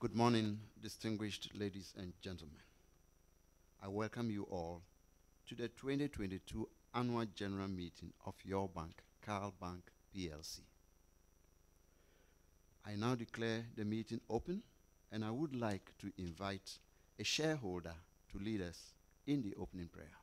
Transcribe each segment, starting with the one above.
Good morning, distinguished ladies and gentlemen. I welcome you all to the 2022 annual general meeting of your bank, CalBank PLC. I now declare the meeting open and I would like to invite a shareholder to lead us in the opening prayer.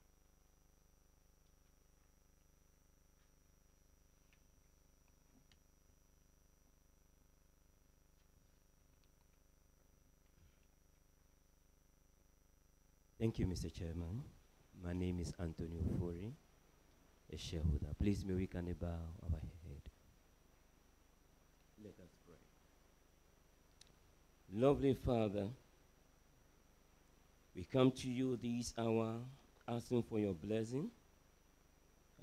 Thank you, Mr. Chairman. My name is Antonio Fori, a shareholder. Please may we can bow our head. Let us pray. Lovely Father, we come to you this hour asking for your blessing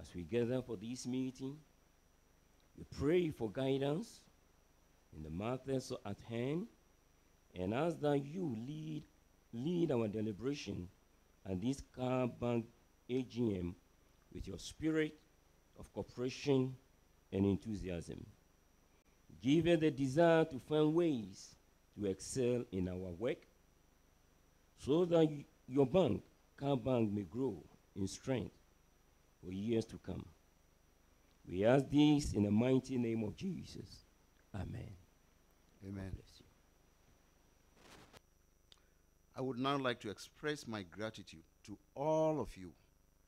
as we gather for this meeting. We pray for guidance in the matters at hand and ask that you lead lead our deliberation at this CalBank AGM with your spirit of cooperation and enthusiasm. Give us the desire to find ways to excel in our work so that your bank, CalBank, may grow in strength for years to come. We ask this in the mighty name of Jesus. Amen. Amen. Bless you. I would now like to express my gratitude to all of you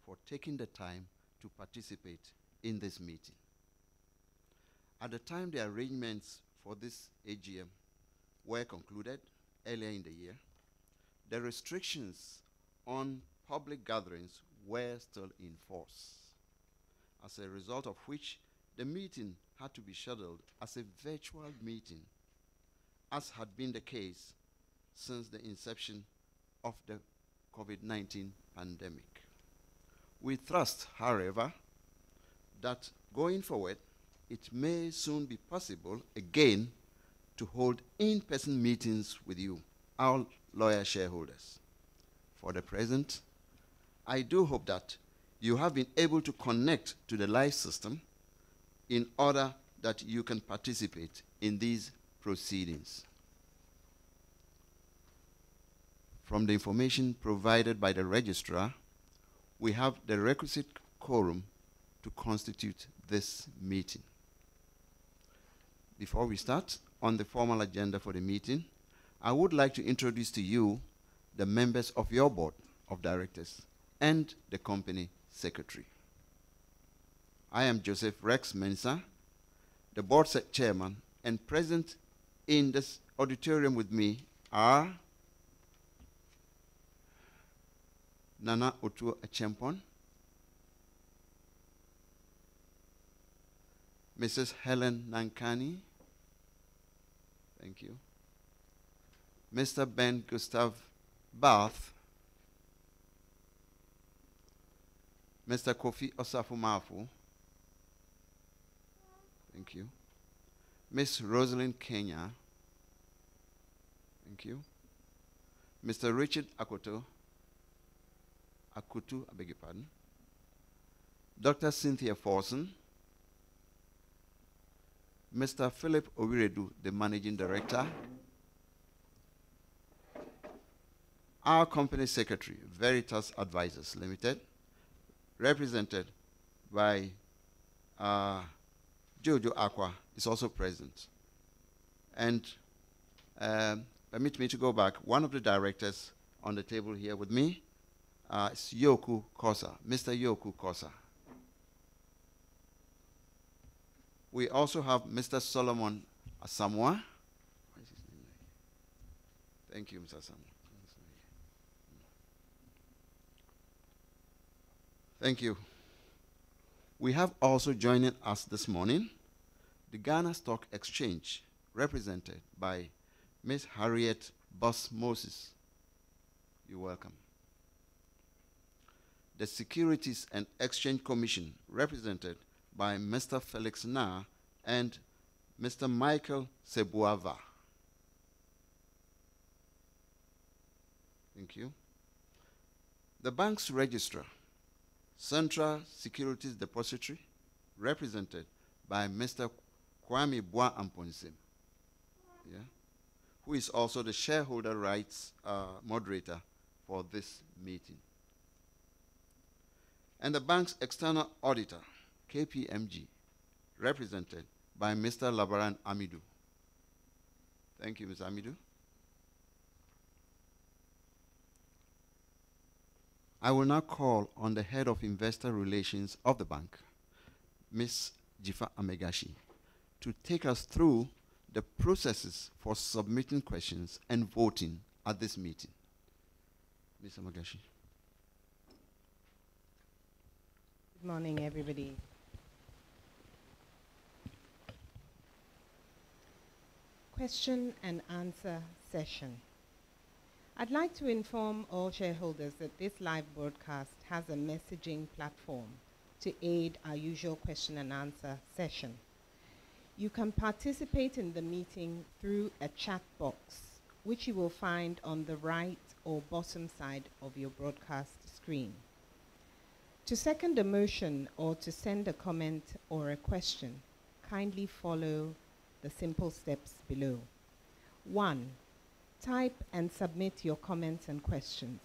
for taking the time to participate in this meeting. At the time the arrangements for this AGM were concluded earlier in the year, the restrictions on public gatherings were still in force, as a result of which the meeting had to be scheduled as a virtual meeting, as had been the case since the inception of the COVID 19 pandemic. We trust, however, that going forward, it may soon be possible again to hold in person meetings with you, our loyal shareholders. For the present, I do hope that you have been able to connect to the live system in order that you can participate in these proceedings. From the information provided by the registrar, we have the requisite quorum to constitute this meeting. Before we start on the formal agenda for the meeting, I would like to introduce to you the members of your board of directors and the company secretary. I am Joseph Rex Mensah, the board chairman, and present in this auditorium with me are Nana Otu Achempon, Mrs. Helen Nankani, thank you, Mr. Ben Gustav Bath, Mr. Kofi Osafo-Maafo, thank you, Miss Rosalind Kainyah, thank you, Mr. Richard Akoto, Akutu, I beg your pardon. Dr. Cynthia Forson, Mr. Philip Owiredu, the Managing Director, our Company Secretary, Veritas Advisors Limited, represented by uh, Jojo Aqua, is also present. And um, permit me to go back. One of the directors on the table here with me uh, is Yoku Kosa, Mr. Yoku Kosa. We also have Mr. Solomon Asamoah. Thank you, Mr. Asamoah. Thank you. We have also joining us this morning the Ghana Stock Exchange, represented by Ms. Harriet Boss Moses. You're welcome the Securities and Exchange Commission, represented by Mr. Felix Na and Mr. Michael Sebuava. Thank you. The bank's registrar, Central Securities Depository, represented by Mr. Kwame Bua Amponsem, yeah, who is also the shareholder rights uh, moderator for this meeting. And the bank's external auditor, KPMG, represented by Mr. Labaran Amidu. Thank you, Ms. Amidu. I will now call on the head of investor relations of the bank, Ms. Jifa Amegashi, to take us through the processes for submitting questions and voting at this meeting. Ms. Amegashi. Good morning, everybody. Question and answer session. I'd like to inform all shareholders that this live broadcast has a messaging platform to aid our usual question and answer session. You can participate in the meeting through a chat box, which you will find on the right or bottom side of your broadcast screen. To second a motion or to send a comment or a question, kindly follow the simple steps below. 1. Type and submit your comments and questions.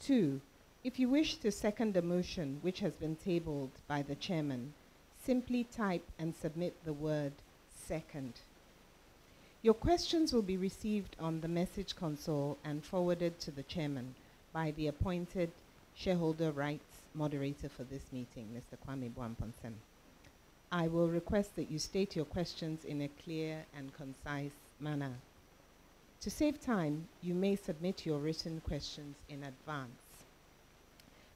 2. If you wish to second a motion which has been tabled by the chairman, simply type and submit the word second. Your questions will be received on the message console and forwarded to the chairman by the appointed shareholder rights moderator for this meeting, Mr. Kwame Bwamponsem. I will request that you state your questions in a clear and concise manner. To save time, you may submit your written questions in advance.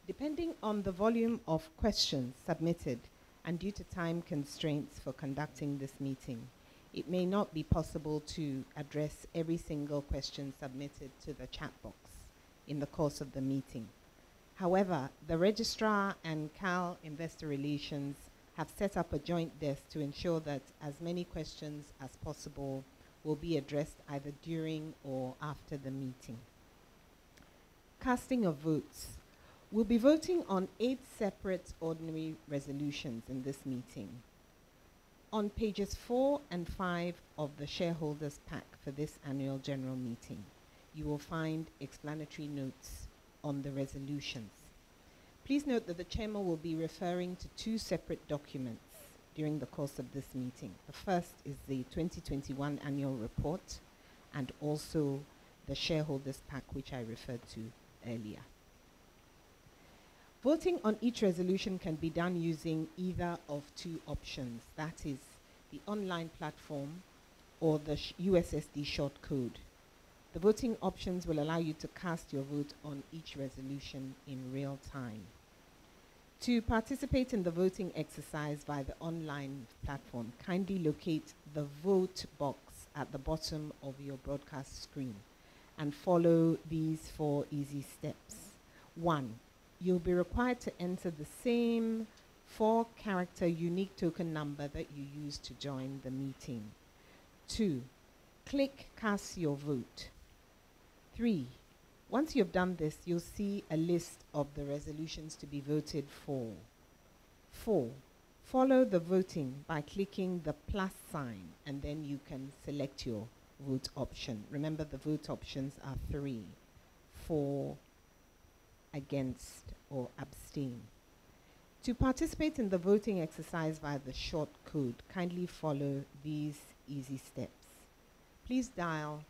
Depending on the volume of questions submitted and due to time constraints for conducting this meeting, it may not be possible to address every single question submitted to the chat box in the course of the meeting. However, the registrar and CAL Investor Relations have set up a joint desk to ensure that as many questions as possible will be addressed either during or after the meeting. Casting of votes. We'll be voting on eight separate ordinary resolutions in this meeting. On pages four and five of the shareholders pack for this annual general meeting, you will find explanatory notes on the resolutions. Please note that the chairman will be referring to two separate documents during the course of this meeting. The first is the 2021 annual report and also the shareholders pack which I referred to earlier. Voting on each resolution can be done using either of two options, that is the online platform or the USSD short code. The voting options will allow you to cast your vote on each resolution in real time. To participate in the voting exercise via the online platform, kindly locate the vote box at the bottom of your broadcast screen and follow these four easy steps. One, you'll be required to enter the same four character unique token number that you used to join the meeting. Two, click cast your vote. Three, once you've done this, you'll see a list of the resolutions to be voted for. Four, follow the voting by clicking the plus sign and then you can select your vote option. Remember the vote options are three, for, against, or abstain. To participate in the voting exercise via the short code, kindly follow these easy steps. Please dial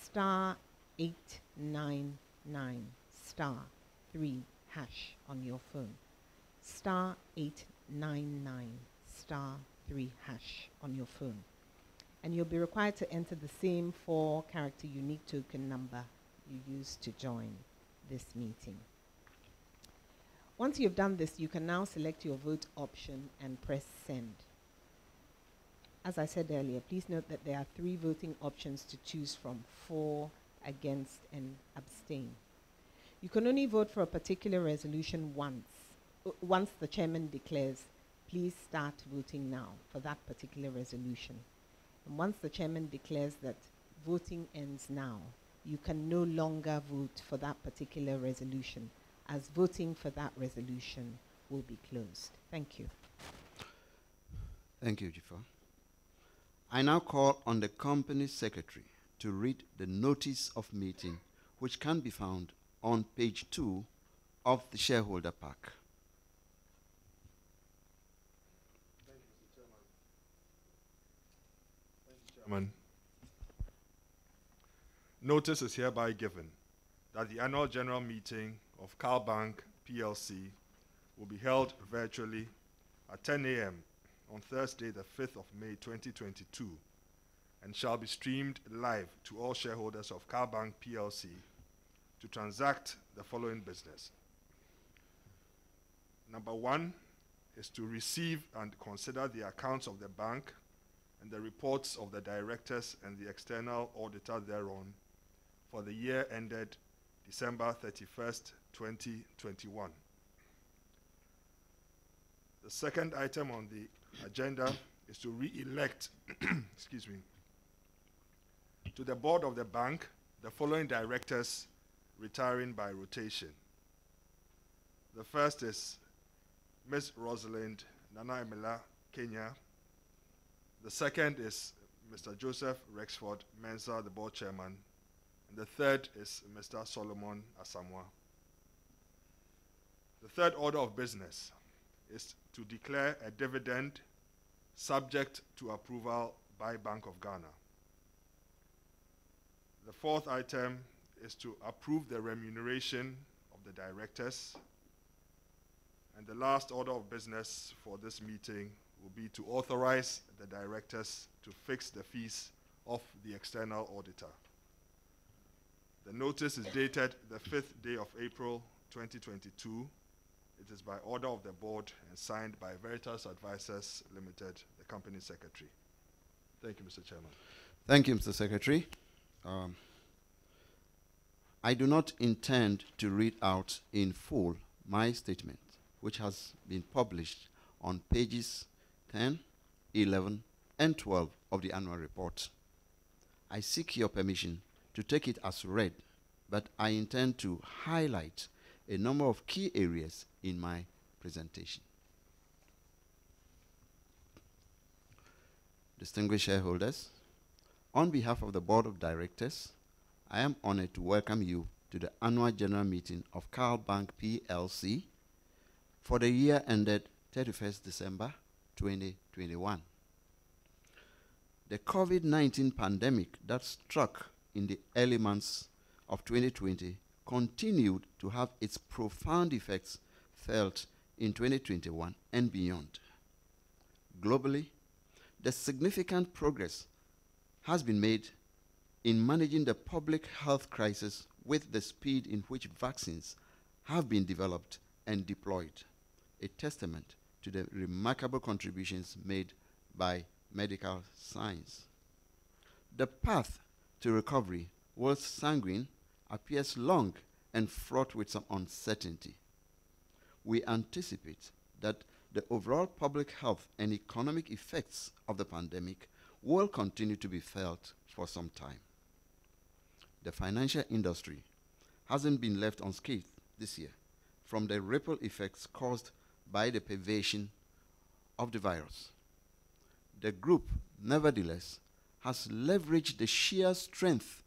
star 899 star 3 hash on your phone. Star 899 star 3 hash on your phone. And you'll be required to enter the same four character unique token number you used to join this meeting. Once you've done this, you can now select your vote option and press send. As I said earlier, please note that there are three voting options to choose from for, against, and abstain. You can only vote for a particular resolution once. Once the chairman declares, please start voting now for that particular resolution. And once the chairman declares that voting ends now, you can no longer vote for that particular resolution as voting for that resolution will be closed. Thank you. Thank you, Jifa. I now call on the company secretary, to read the notice of meeting, which can be found on page 2 of the shareholder pack. Chairman. Notice is hereby given that the annual general meeting of CalBank PLC will be held virtually at 10 a.m. on Thursday, the 5th of May 2022, and shall be streamed live to all shareholders of CalBank PLC to transact the following business. Number one is to receive and consider the accounts of the bank and the reports of the directors and the external auditor thereon for the year ended December 31st, 2021. The second item on the agenda is to re-elect, excuse me, to the board of the bank the following directors retiring by rotation. The first is Ms. Rosalind Nana Emila Kainyah. The second is Mr. Joseph Rexford Mensah, the board chairman. And the third is Mr. Solomon Asamoah. The third order of business is to declare a dividend subject to approval by Bank of Ghana. The fourth item is to approve the remuneration of the directors. And the last order of business for this meeting will be to authorize the directors to fix the fees of the external auditor. The notice is dated the 5th day of April 2022. It is by order of the board and signed by Veritas Advisors Limited, the company secretary. Thank you, Mr. Chairman. Thank you, Mr. Secretary. Um, I do not intend to read out in full my statement, which has been published on pages 10, 11, and 12 of the annual report. I seek your permission to take it as read, but I intend to highlight a number of key areas in my presentation. Distinguished shareholders, on behalf of the Board of Directors, I am honored to welcome you to the annual general meeting of CalBank PLC for the year ended 31st December 2021. The COVID 19 pandemic that struck in the early months of 2020 continued to have its profound effects felt in 2021 and beyond. Globally, the significant progress has been made in managing the public health crisis with the speed in which vaccines have been developed and deployed, a testament to the remarkable contributions made by medical science. The path to recovery, while sanguine, appears long and fraught with some uncertainty. We anticipate that the overall public health and economic effects of the pandemic will continue to be felt for some time. The financial industry hasn't been left unscathed this year from the ripple effects caused by the pervasion of the virus. The group, nevertheless, has leveraged the sheer strength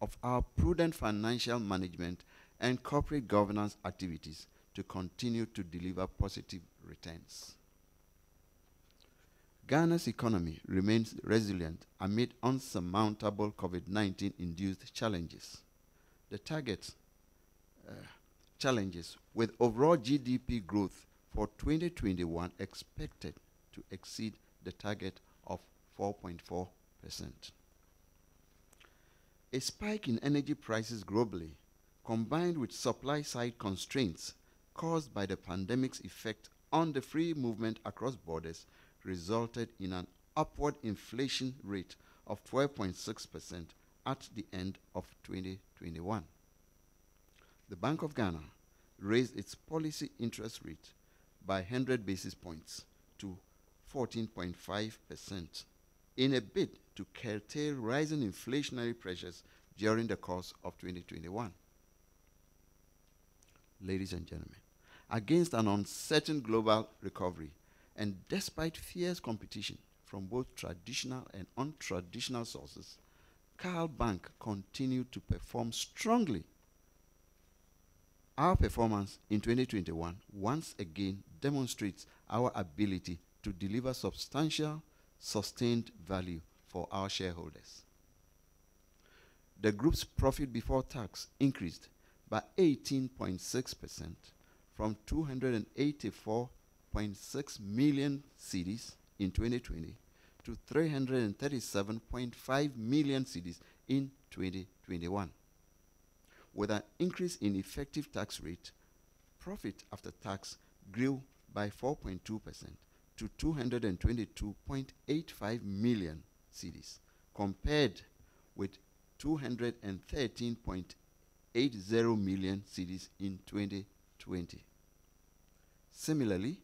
of our prudent financial management and corporate governance activities to continue to deliver positive returns. Ghana's economy remains resilient amid unsurmountable COVID 19 induced challenges. The target uh, challenges with overall GDP growth for 2021 expected to exceed the target of 4.4%. A spike in energy prices globally, combined with supply side constraints caused by the pandemic's effect on the free movement across borders, resulted in an upward inflation rate of 12.6% at the end of 2021. The Bank of Ghana raised its policy interest rate by 100 basis points to 14.5% in a bid to curtail rising inflationary pressures during the course of 2021. Ladies and gentlemen, against an uncertain global recovery and despite fierce competition from both traditional and untraditional sources, CalBank continued to perform strongly. Our performance in 2021 once again demonstrates our ability to deliver substantial, sustained value for our shareholders. The group's profit before tax increased by 18.6% from 284.6 million cedis in 2020 to 337.5 million cedis in 2021. With an increase in effective tax rate, profit after tax grew by 4.2% to 222.85 million cedis, compared with 213.80 million cedis in 2020. Similarly,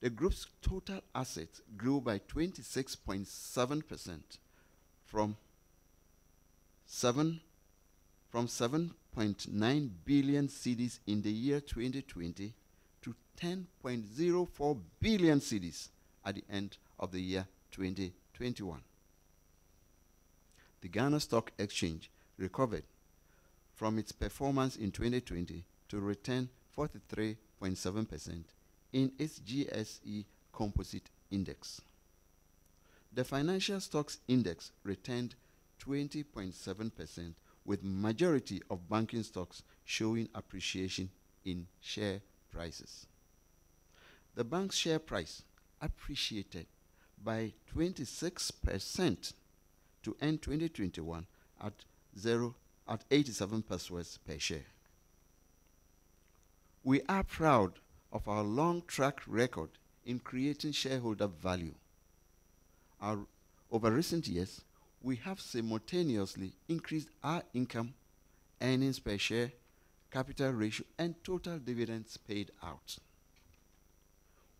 the group's total assets grew by 26.7% from 7 from 7.9 billion cedis in the year 2020 to 10.04 billion cedis at the end of the year 2021. The Ghana Stock Exchange recovered from its performance in 2020 to return 43.7% in its GSE Composite Index. The Financial Stocks Index returned 20.7% with majority of banking stocks showing appreciation in share prices. The bank's share price appreciated by 26% to end 2021 at 0 at 87 pesewas per share. We are proud of our long track record in creating shareholder value. Our, over recent years, we have simultaneously increased our income, earnings per share, capital ratio, and total dividends paid out.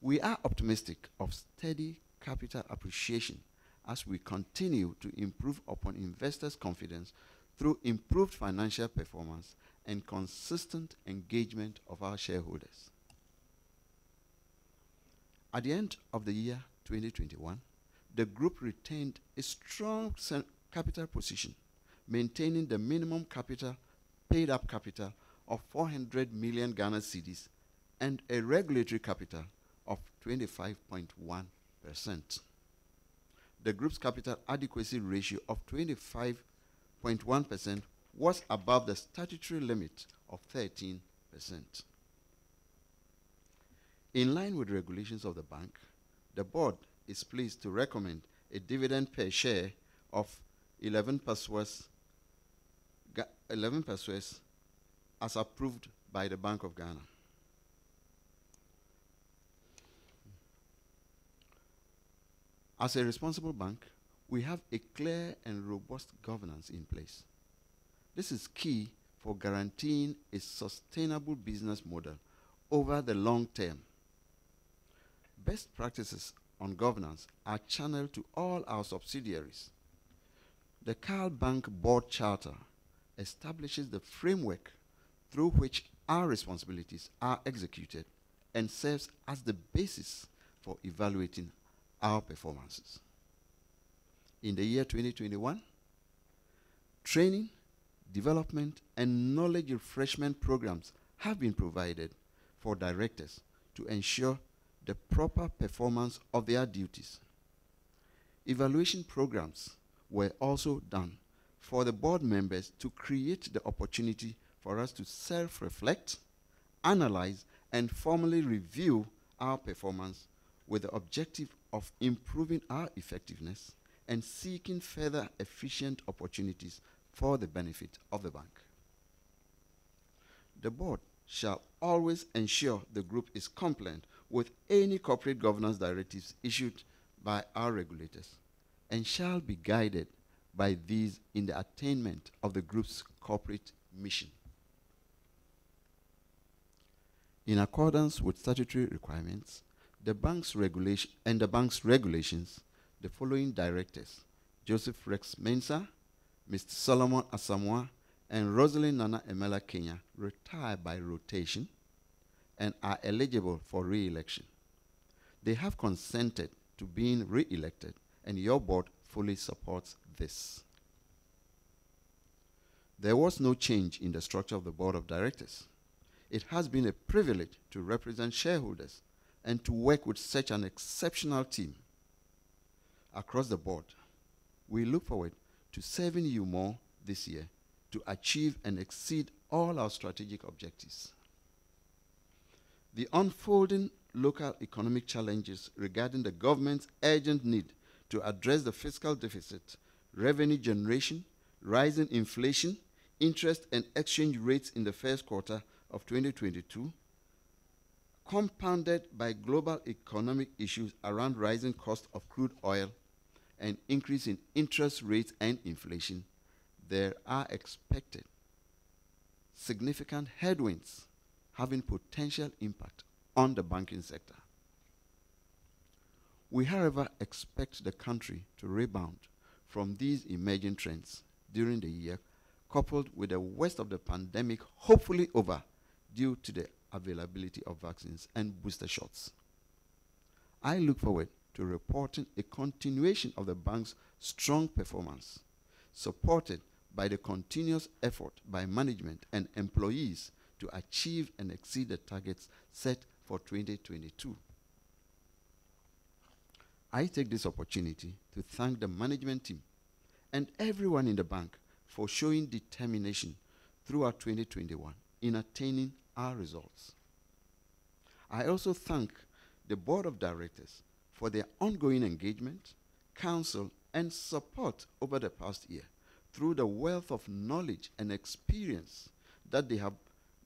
We are optimistic of steady capital appreciation as we continue to improve upon investors' confidence through improved financial performance and consistent engagement of our shareholders. At the end of the year 2021, the group retained a strong capital position, maintaining the minimum capital paid up capital of 400 million Ghana cedis and a regulatory capital of 25.1%. The group's capital adequacy ratio of 25.1% was above the statutory limit of 13%. In line with regulations of the bank, the board is pleased to recommend a dividend per share of 11 pesewas, 11 pesewas as approved by the Bank of Ghana. As a responsible bank, we have a clear and robust governance in place. This is key for guaranteeing a sustainable business model over the long term. Best practices on governance are channeled to all our subsidiaries. The CalBank Board Charter establishes the framework through which our responsibilities are executed and serves as the basis for evaluating our performances. In the year 2021, training, development, and knowledge refreshment programs have been provided for directors to ensure the proper performance of their duties. Evaluation programs were also done for the board members to create the opportunity for us to self reflect, analyze, and formally review our performance with the objective of improving our effectiveness and seeking further efficient opportunities for the benefit of the bank. The board shall always ensure the group is compliant with any corporate governance directives issued by our regulators and shall be guided by these in the attainment of the group's corporate mission. In accordance with statutory requirements, the bank's regulation and the bank's regulations, the following directors: Joseph Rex Mensah, Mr. Solomon Asamoah, and Rosalind Nana Emela Kainyah retire by rotation and are eligible for re-election. They have consented to being re-elected, and your board fully supports this. There was no change in the structure of the board of directors. It has been a privilege to represent shareholders and to work with such an exceptional team across the board. We look forward to serving you more this year to achieve and exceed all our strategic objectives. The unfolding local economic challenges regarding the government's urgent need to address the fiscal deficit, revenue generation, rising inflation, interest and exchange rates in the first quarter of 2022, compounded by global economic issues around rising cost of crude oil and increase in interest rates and inflation, there are expected significant headwinds having potential impact on the banking sector. We, however, expect the country to rebound from these emerging trends during the year, coupled with the worst of the pandemic hopefully over due to the availability of vaccines and booster shots. I look forward to reporting a continuation of the bank's strong performance, supported by the continuous effort by management and employees to achieve and exceed the targets set for 2022. I take this opportunity to thank the management team and everyone in the bank for showing determination throughout 2021 in attaining our results. I also thank the board of directors for their ongoing engagement, counsel, and support over the past year through the wealth of knowledge and experience that they have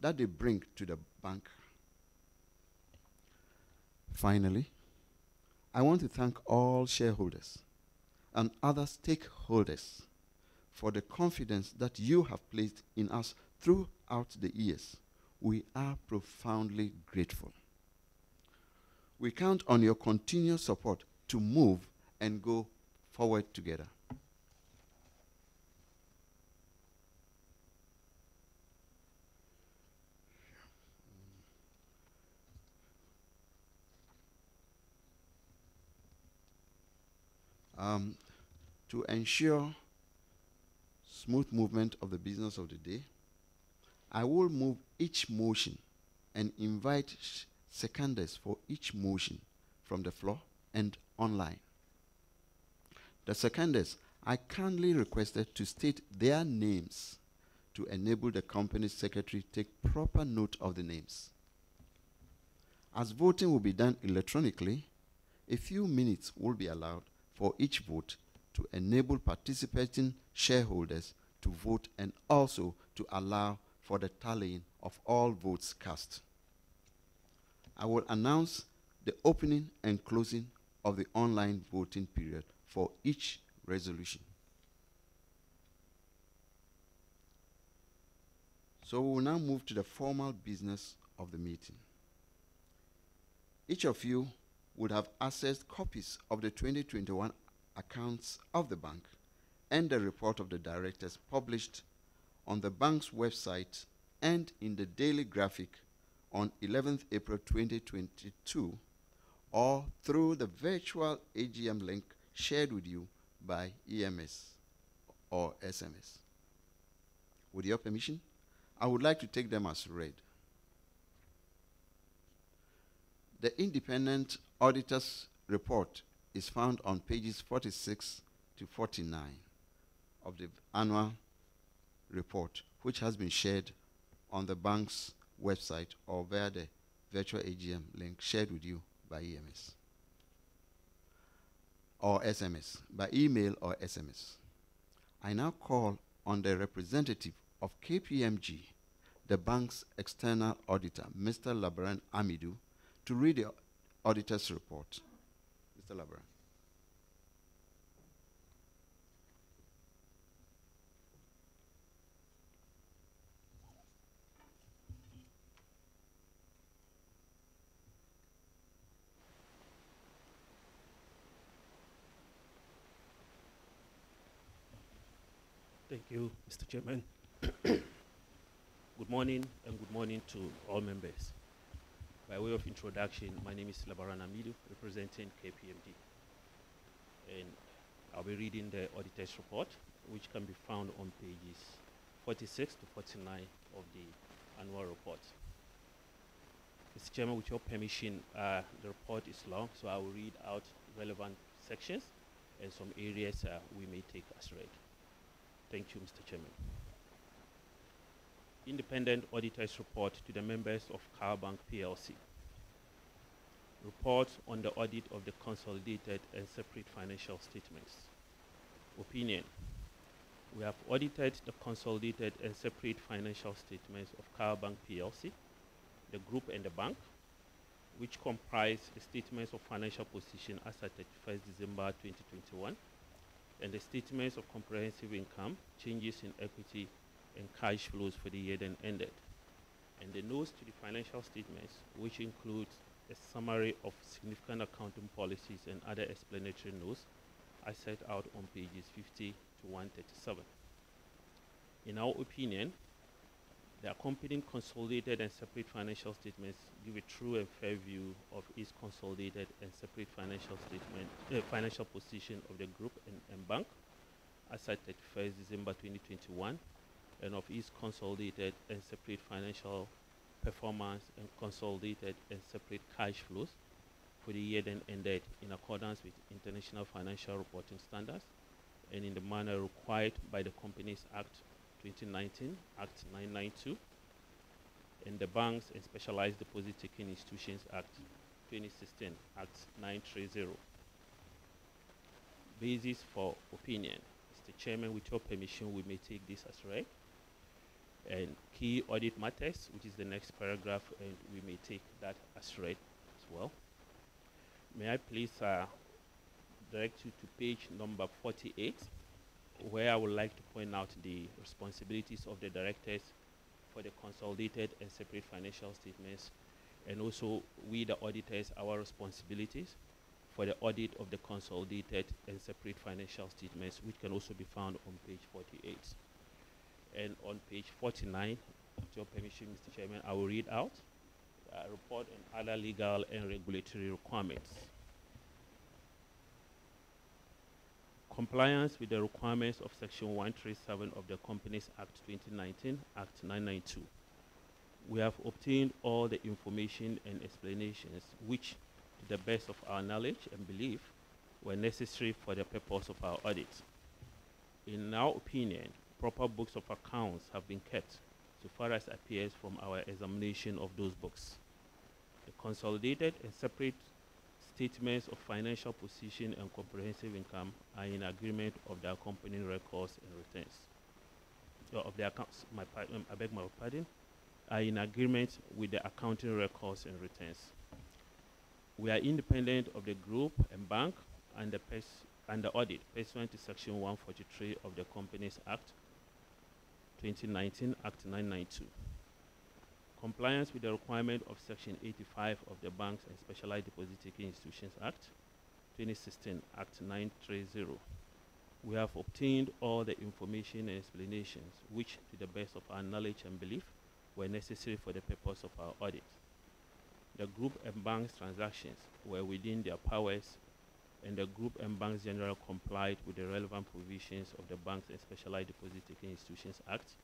that they bring to the bank. Finally, I want to thank all shareholders and other stakeholders for the confidence that you have placed in us throughout the years. We are profoundly grateful. We count on your continuous support to move and go forward together. Um, to ensure smooth movement of the business of the day, I will move each motion and invite seconders for each motion from the floor and online. The seconders I kindly requested to state their names to enable the company secretary take proper note of the names. As voting will be done electronically, a few minutes will be allowed for each vote to enable participating shareholders to vote and also to allow for the tallying of all votes cast. I will announce the opening and closing of the online voting period for each resolution. So we will now move to the formal business of the meeting. Each of you would have accessed copies of the 2021 accounts of the bank and the report of the directors published on the bank's website and in the daily graphic on 11th April 2022 or through the virtual AGM link shared with you by EMS or SMS. With your permission, I would like to take them as read. The independent auditor's report is found on pages 46 to 49 of the annual report, which has been shared on the bank's website or via the virtual AGM link shared with you by EMS or SMS, by email or SMS. I now call on the representative of KPMG, the bank's external auditor, Mr. Labaran Amidu, to read the auditor's report. Mr. Labaran. Thank you, Mr. Chairman. good morning and good morning to all members. By way of introduction, my name is Labaran Amidu, representing KPMG. And I'll be reading the auditor's report, which can be found on pages 46 to 49 of the annual report. Mr. Chairman, with your permission, uh, the report is long, so I will read out relevant sections and some areas uh, we may take as read. Thank you, Mr. Chairman. Independent Auditor's Report to the members of CalBank PLC. Report on the audit of the consolidated and separate financial statements. Opinion. We have audited the consolidated and separate financial statements of CalBank PLC, the group and the bank, which comprise the statements of financial position as at 31st December 2021 and the statements of comprehensive income, changes in equity, and cash flows for the year then ended. And the notes to the financial statements, which includes a summary of significant accounting policies and other explanatory notes, are set out on pages 50 to 137. In our opinion, the accompanying consolidated and separate financial statements give a true and fair view of its consolidated and separate financial statement, uh, financial position of the group and, and bank as at 31st December 2021 and of its consolidated and separate financial performance and consolidated and separate cash flows for the year then ended in accordance with international financial reporting standards and in the manner required by the Companies Act 2019, Act 992, and the Banks and Specialized Deposit Taking Institutions Act 2016, Act 930. Basis for opinion. Mr. Chairman, with your permission, we may take this as read. And key audit matters, which is the next paragraph, and we may take that as read as well. May I please uh, direct you to page number 48, where I would like to point out the responsibilities of the directors for the consolidated and separate financial statements, and also we, the auditors, our responsibilities for the audit of the consolidated and separate financial statements, which can also be found on page 48. And on page 49, with your permission, Mr. Chairman, I will read out uh, report on other legal and regulatory requirements. Compliance with the requirements of Section 137 of the Companies Act 2019, Act 992. We have obtained all the information and explanations which, to the best of our knowledge and belief, were necessary for the purpose of our audit. In our opinion, proper books of accounts have been kept so far as appears from our examination of those books. The consolidated and separate statements of financial position and comprehensive income are in agreement of the accompanying records and returns. Uh, of the accounts, my um, I beg my pardon, are in agreement with the accounting records and returns. We are independent of the group and bank and the, and the audit pursuant to Section 143 of the Companies Act 2019, Act 992 compliance with the requirement of Section 85 of the Banks and Specialized Deposit Taking Institutions Act, 2016, Act 930. We have obtained all the information and explanations which, to the best of our knowledge and belief, were necessary for the purpose of our audit. The group and banks transactions were within their powers and the group and banks general complied with the relevant provisions of the Banks and Specialized Deposit Taking Institutions Act,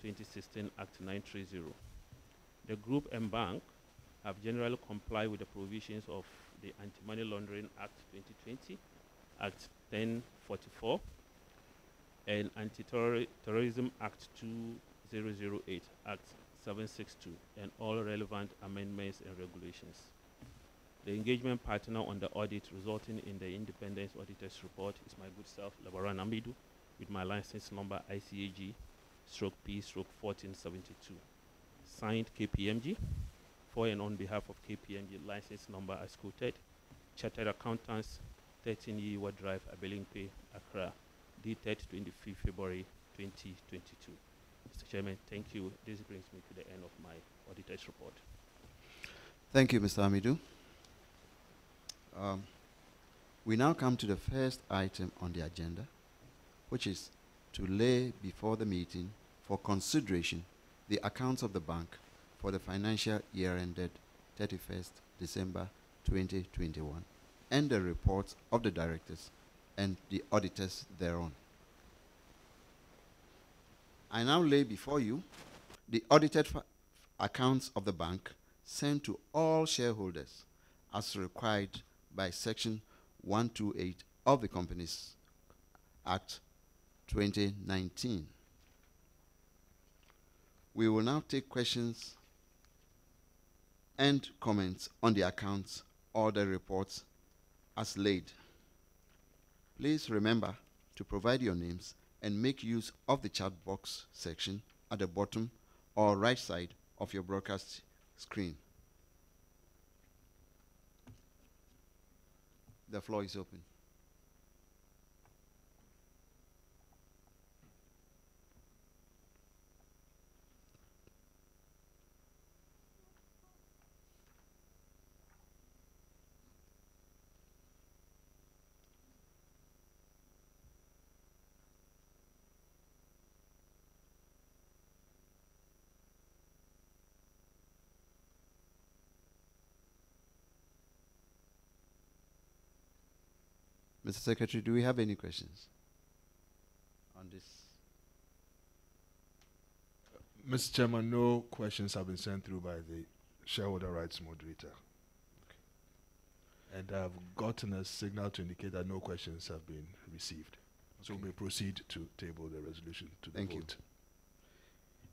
2016 Act 930. The group and bank have generally complied with the provisions of the Anti-Money Laundering Act 2020, Act 1044, and Anti-Terrorism Act 2008, Act 762, and all relevant amendments and regulations. The engagement partner on the audit resulting in the Independence Auditor's Report is my good self, Labaran Amidu, with my license number ICAG stroke P stroke 1472. Signed KPMG for and on behalf of KPMG license number as quoted. Chartered Accountants, 13 Yewa Drive, Abelimpe, Accra, dated 25 February 2022. Mr. Chairman, thank you. This brings me to the end of my auditor's report. Thank you, Mr. Amidu. Um, we now come to the first item on the agenda, which is to lay before the meeting for consideration the accounts of the bank for the financial year ended 31st December 2021 and the reports of the directors and the auditors thereon. I now lay before you the audited accounts of the bank sent to all shareholders as required by Section 128 of the Companies Act 2019. We will now take questions and comments on the accounts or the reports as laid. Please remember to provide your names and make use of the chat box section at the bottom or right side of your broadcast screen. The floor is open. Mr. Secretary, do we have any questions on this? Mr. Chairman, no questions have been sent through by the shareholder rights moderator. And I've gotten a signal to indicate that no questions have been received. So we may proceed to table the resolution to the Thank you.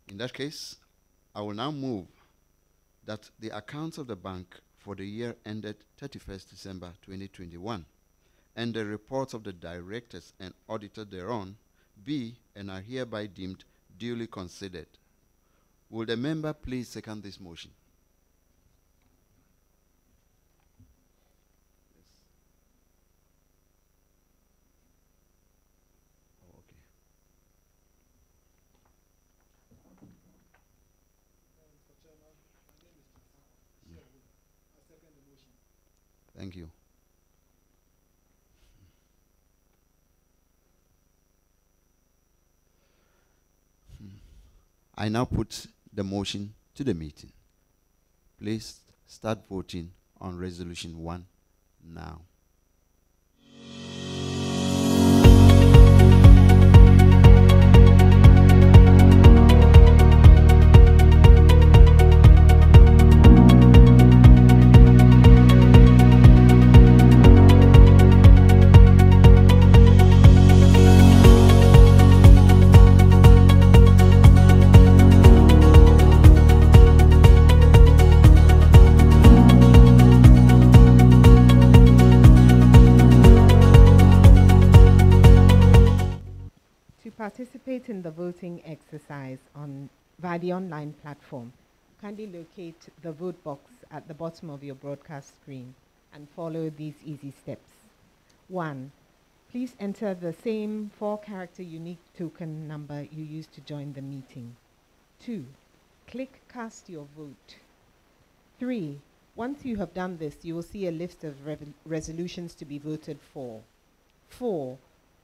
In that case, I will now move that the accounts of the bank for the year ended 31st December 2021 and the reports of the directors and auditor thereon be and are hereby deemed duly considered. Will the member please second this motion? Oh, okay. Thank you. I now put the motion to the meeting. Please start voting on resolution one now. Voting exercise on via the online platform, kindly locate the vote box at the bottom of your broadcast screen and follow these easy steps. 1. Please enter the same four-character unique token number you used to join the meeting. 2. Click cast your vote. 3. Once you have done this, you will see a list of resolutions to be voted for. 4.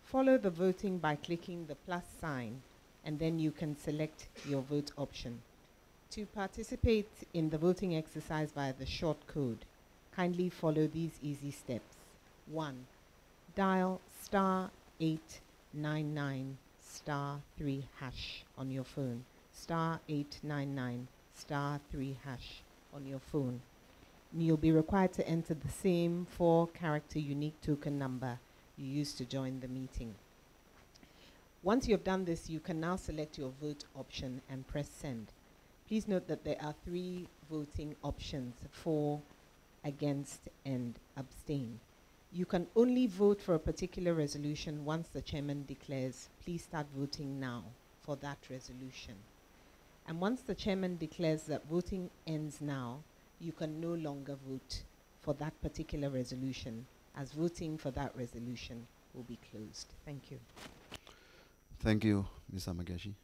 Follow the voting by clicking the plus sign and then you can select your vote option. To participate in the voting exercise via the short code, kindly follow these easy steps. 1. Dial star 899 star 3 hash on your phone. Star 899 star 3 hash on your phone. You'll be required to enter the same four character unique token number you used to join the meeting. Once you have done this, you can now select your vote option and press send. Please note that there are three voting options for, against, and abstain. You can only vote for a particular resolution once the chairman declares, please start voting now for that resolution. And once the chairman declares that voting ends now, you can no longer vote for that particular resolution, as voting for that resolution will be closed. Thank you. Thank you, Mr. Magashi.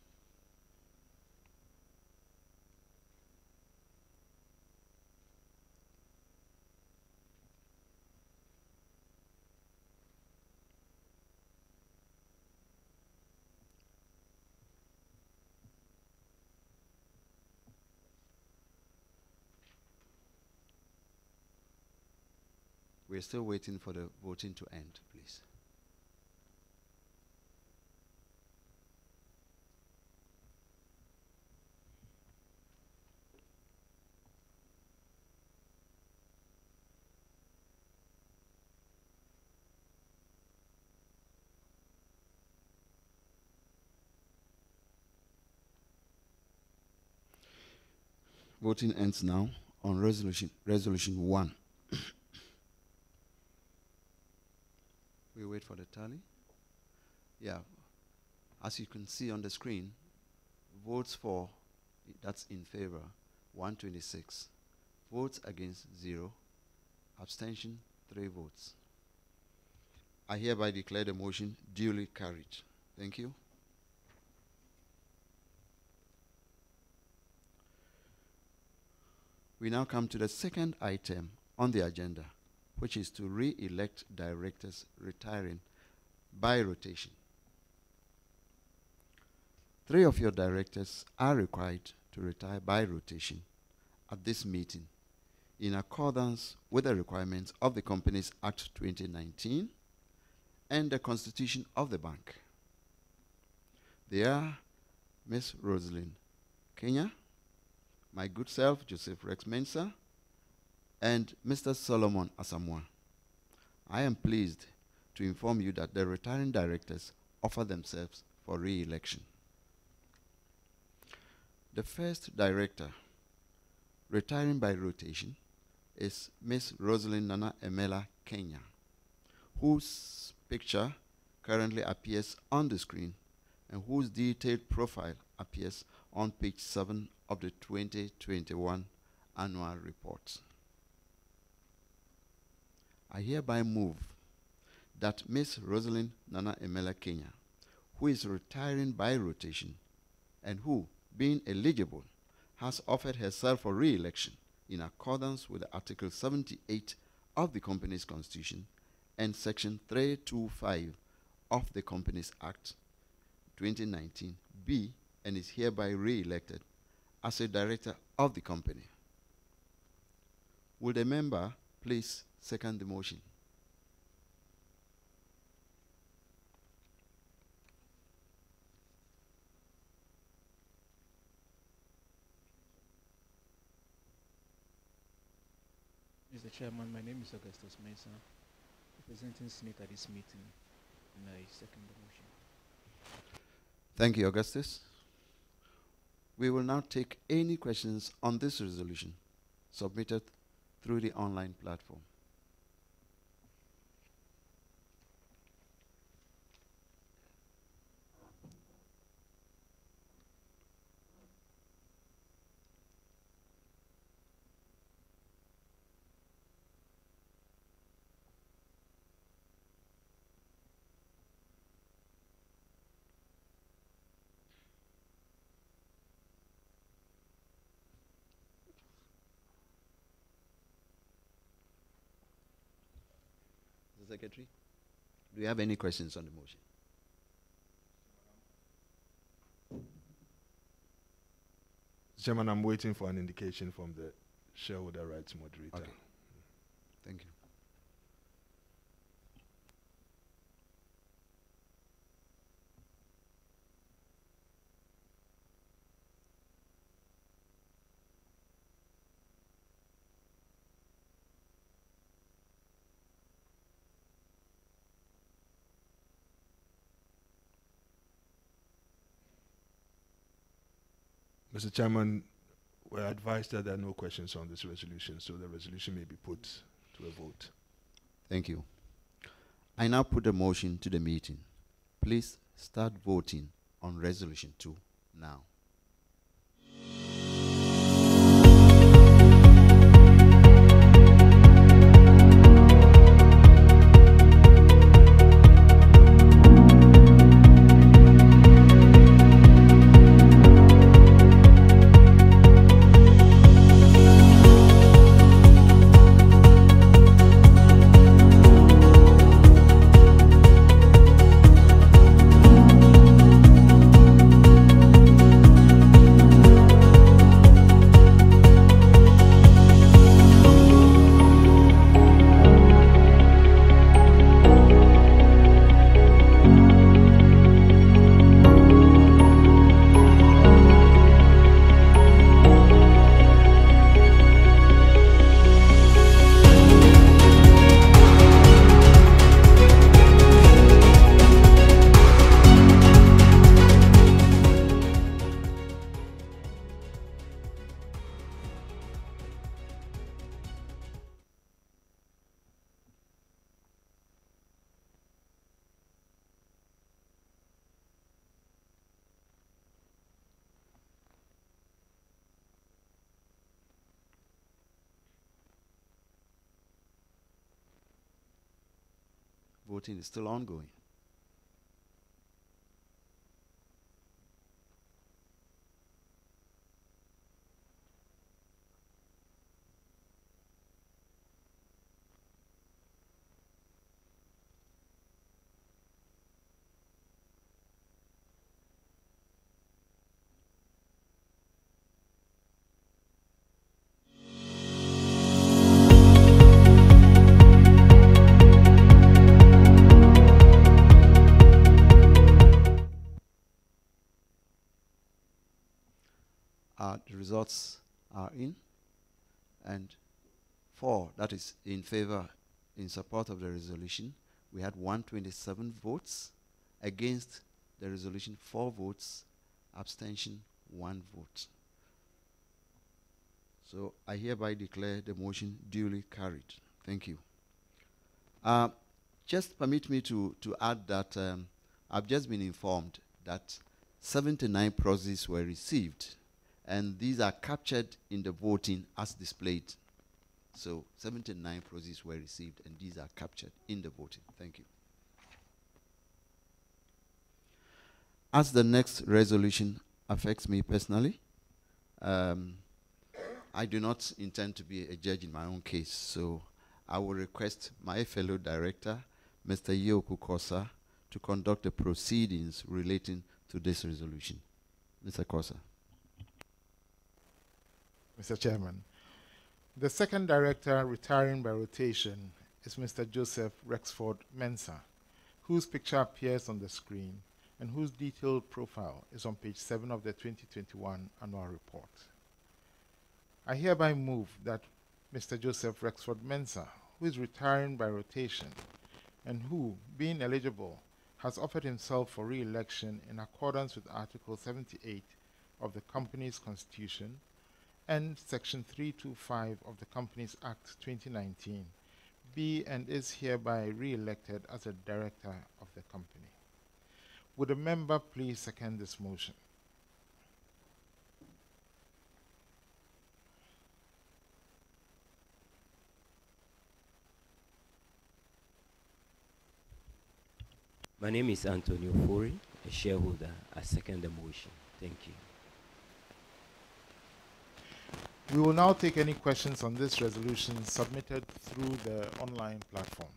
We're still waiting for the voting to end, please. Voting ends now on resolution, resolution one. we wait for the tally. Yeah, as you can see on the screen, votes for, that's in favor, 126. Votes against, zero. Abstention, three votes. I hereby declare the motion duly carried. Thank you. We now come to the second item on the agenda, which is to re-elect directors retiring by rotation. Three of your directors are required to retire by rotation at this meeting in accordance with the requirements of the Companies Act 2019 and the Constitution of the Bank. They are Ms. Rosalind Kainyah, my good self, Joseph Rex Mensah, and Mr. Solomon Asamoah. I am pleased to inform you that the retiring directors offer themselves for re-election. The first director retiring by rotation is Miss Rosalind Nana Emela Kainyah, whose picture currently appears on the screen and whose detailed profile appears on page 7 of the 2021 annual report. I hereby move that Miss Rosalind Nana Emela Kainyah, who is retiring by rotation and who, being eligible, has offered herself for re-election in accordance with Article 78 of the Company's Constitution and Section 325 of the Companies Act 2019 be and is hereby re-elected as a director of the company. Will the member please second the motion? Mr. Chairman, my name is Augustus Mensah, representing Senate at this meeting, and I second the motion. Thank you, Augustus. We will now take any questions on this resolution submitted through the online platform. Secretary, do you have any questions on the motion? Chairman, I'm waiting for an indication from the shareholder rights moderator. Okay. Thank you. Mr. Chairman, we're advised that there are no questions on this resolution, so the resolution may be put to a vote. Thank you. I now put the motion to the meeting. Please start voting on resolution 2 now. Voting is still ongoing. Uh, the results are in. And four, that is in favor, in support of the resolution, we had 127 votes. Against the resolution, four votes. Abstention, one vote. So I hereby declare the motion duly carried. Thank you. Uh, just permit me to, to add that um, I've just been informed that 79 proxies were received, and these are captured in the voting as displayed. So 79 proxies were received, and these are captured in the voting. Thank you. As the next resolution affects me personally, um, I do not intend to be a judge in my own case, so I will request my fellow director, Mr. Yoku Kosa, to conduct the proceedings relating to this resolution. Mr. Kosa. Mr. Chairman. The second director retiring by rotation is Mr. Joseph Rexford Mensah, whose picture appears on the screen and whose detailed profile is on page 7 of the 2021 annual report. I hereby move that Mr. Joseph Rexford Mensah, who is retiring by rotation and who, being eligible, has offered himself for re-election in accordance with Article 78 of the company's constitution and Section 325 of the Companies Act 2019, be and is hereby re-elected as a director of the company. Would a member please second this motion? My name is Antonio Fori, a shareholder. I second the motion. Thank you. We will now take any questions on this resolution submitted through the online platform.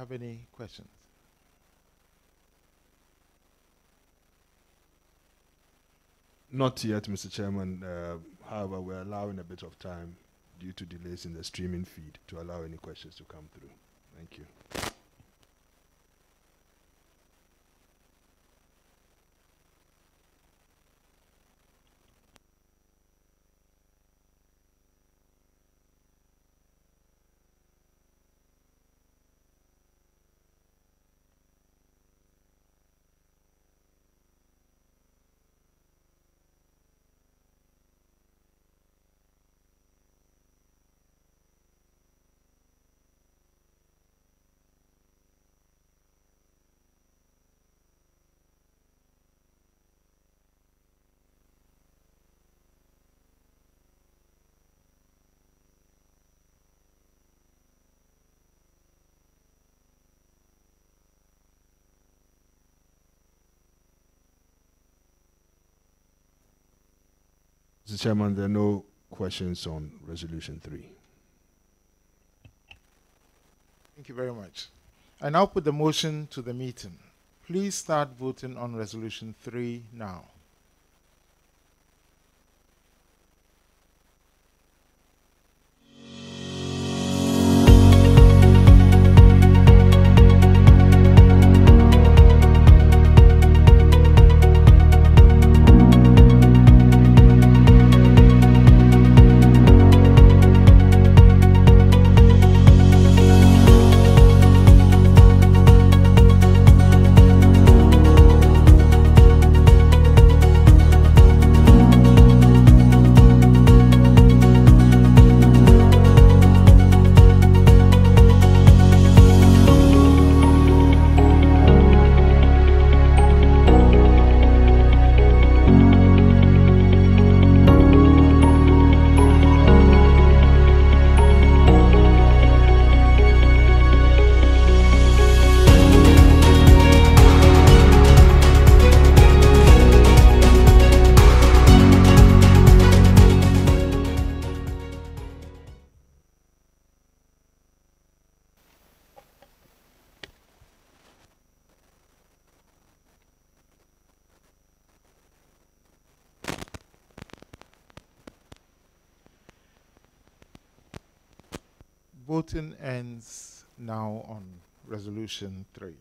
Have any questions? Not yet, Mr. Chairman. Uh, however, we're allowing a bit of time due to delays in the streaming feed to allow any questions to come through. Thank you. Mr. Chairman, there are no questions on Resolution 3. Thank you very much. I now put the motion to the meeting. Please start voting on Resolution 3 now. Voting ends now on resolution 3.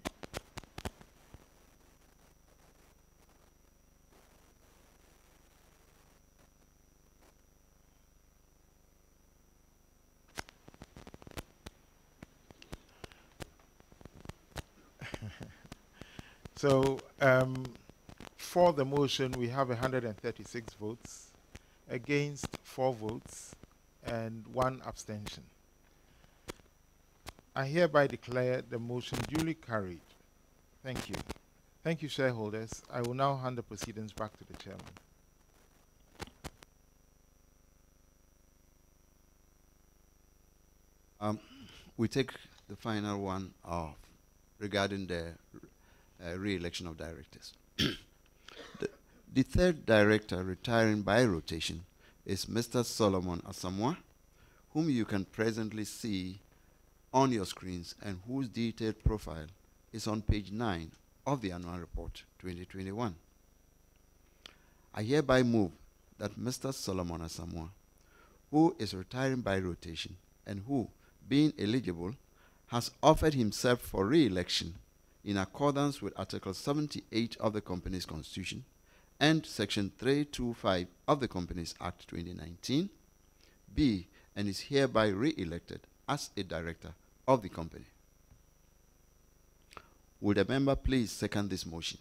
so, um, for the motion, we have 136 votes, against 4 votes, and 1 abstention. I hereby declare the motion duly carried. Thank you. Thank you, shareholders. I will now hand the proceedings back to the chairman. Um, we take the final one off regarding the uh, re-election of directors. the, the third director retiring by rotation is Mr. Solomon Asamoah, whom you can presently see on your screens and whose detailed profile is on page 9 of the annual report 2021. I hereby move that Mr. Solomon Asamoah, who is retiring by rotation and who, being eligible, has offered himself for re-election in accordance with Article 78 of the Company's Constitution and Section 325 of the Companies Act 2019, be and is hereby re-elected as a director of the company. Would a member please second this motion?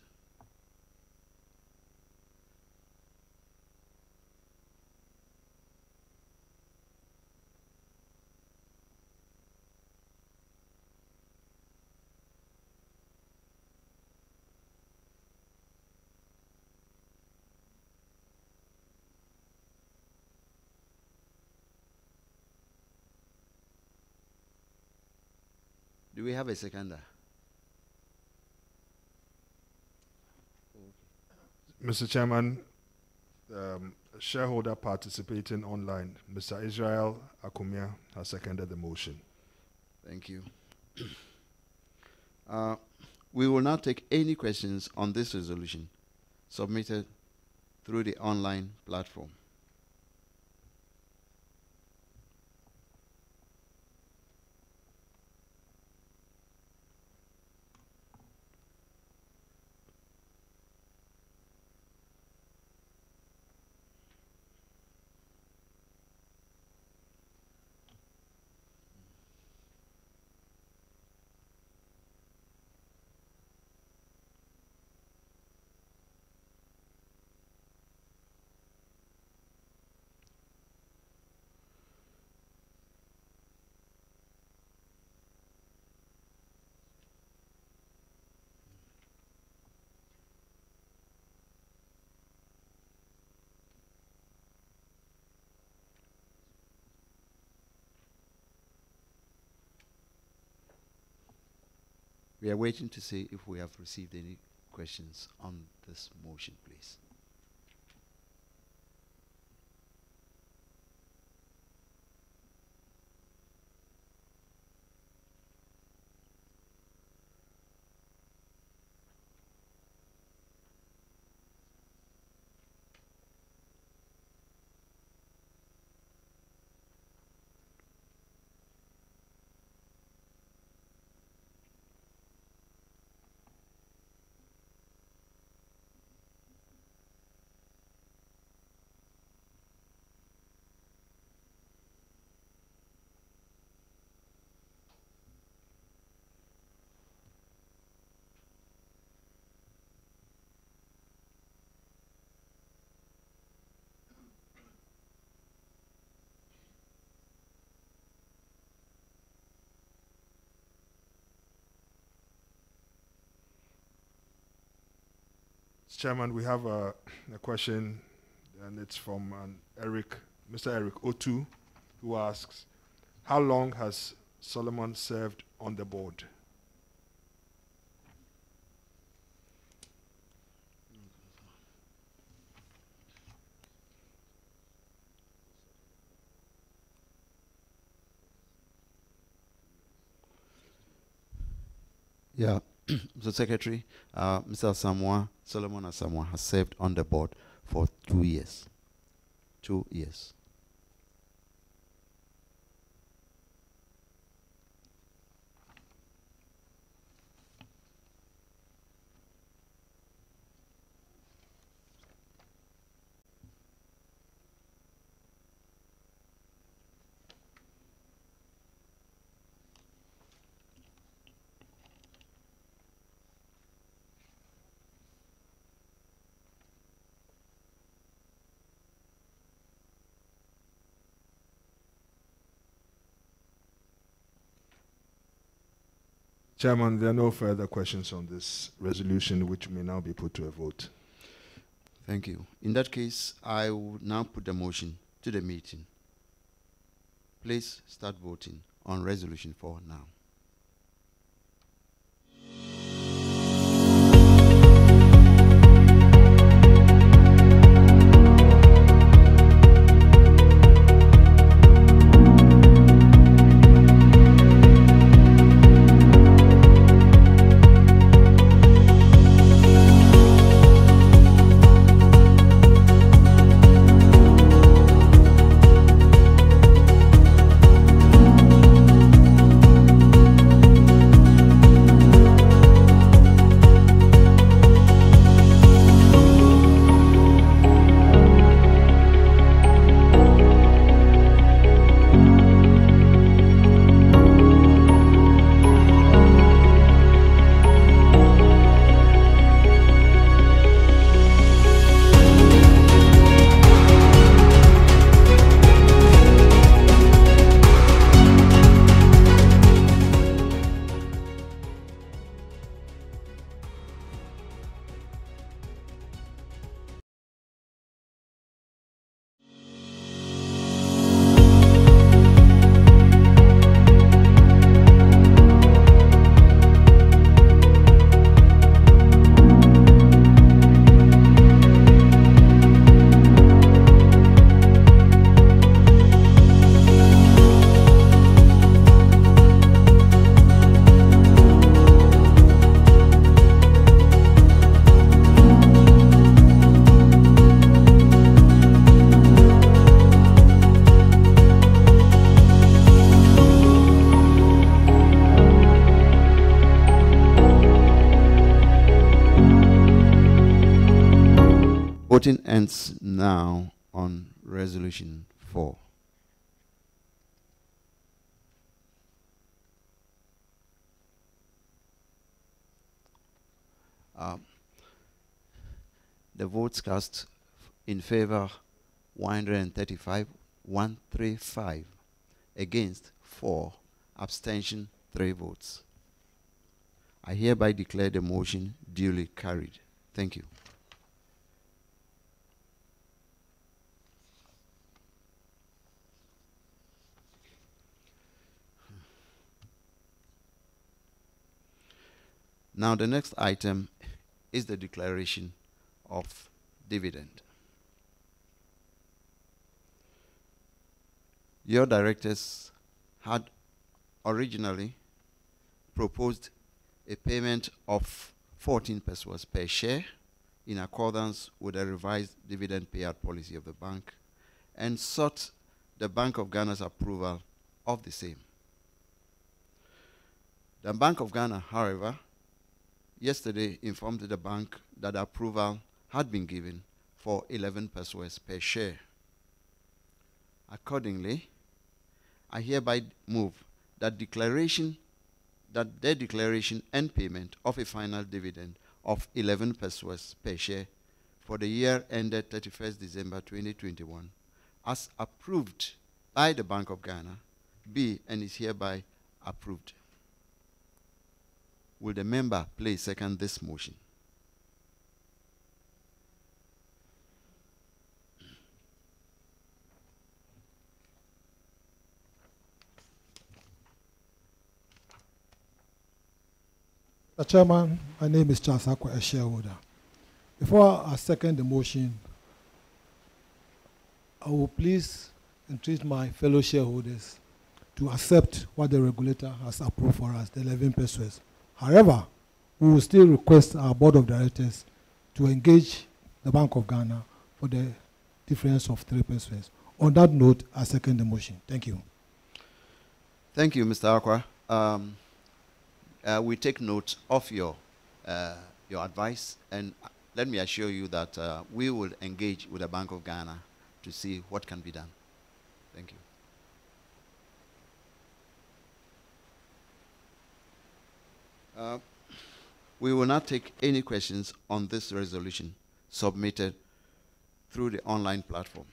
Do we have a seconder? Mr. Chairman, um, shareholder participating online, Mr. Israel Akumia, has seconded the motion. Thank you. Uh, we will now take any questions on this resolution submitted through the online platform. We are waiting to see if we have received any questions on this motion, please. Chairman, we have a, a question, and it's from um, Eric, Mr. Eric Otu, who asks, "How long has Solomon served on the board?" Yeah, Mr. Secretary, uh, Mr. Asamoah, Solomon Asamoah has served on the board for two years. Two years. Chairman, there are no further questions on this resolution, which may now be put to a vote. Thank you. In that case, I will now put the motion to the meeting. Please start voting on resolution 4 now. Voting ends now on resolution 4. Um, the votes cast in favor 135, 135. Against 4. Abstention 3 votes. I hereby declare the motion duly carried. Thank you. Now, the next item is the declaration of dividend. Your directors had originally proposed a payment of 14 pesewas per share in accordance with the revised dividend payout policy of the bank and sought the Bank of Ghana's approval of the same. The Bank of Ghana, however, yesterday informed the bank that approval had been given for 11 pesewas per share. Accordingly, I hereby move that declaration that their declaration and payment of a final dividend of 11 pesewas per share for the year ended 31st December 2021 as approved by the Bank of Ghana be and is hereby approved. Will the member please second this motion? Mr. Chairman, my name is Charles Akwa, a shareholder. Before I second the motion, I will please entreat my fellow shareholders to accept what the regulator has approved for us, the 11 pesewas. However, we will still request our board of directors to engage the Bank of Ghana for the difference of 3 pesewas. On that note, I second the motion. Thank you. Thank you, Mr. Akwa. Um, uh, we take note of your uh, your advice, and let me assure you that uh, we will engage with the Bank of Ghana to see what can be done. Thank you. Uh, we will not take any questions on this resolution submitted through the online platform.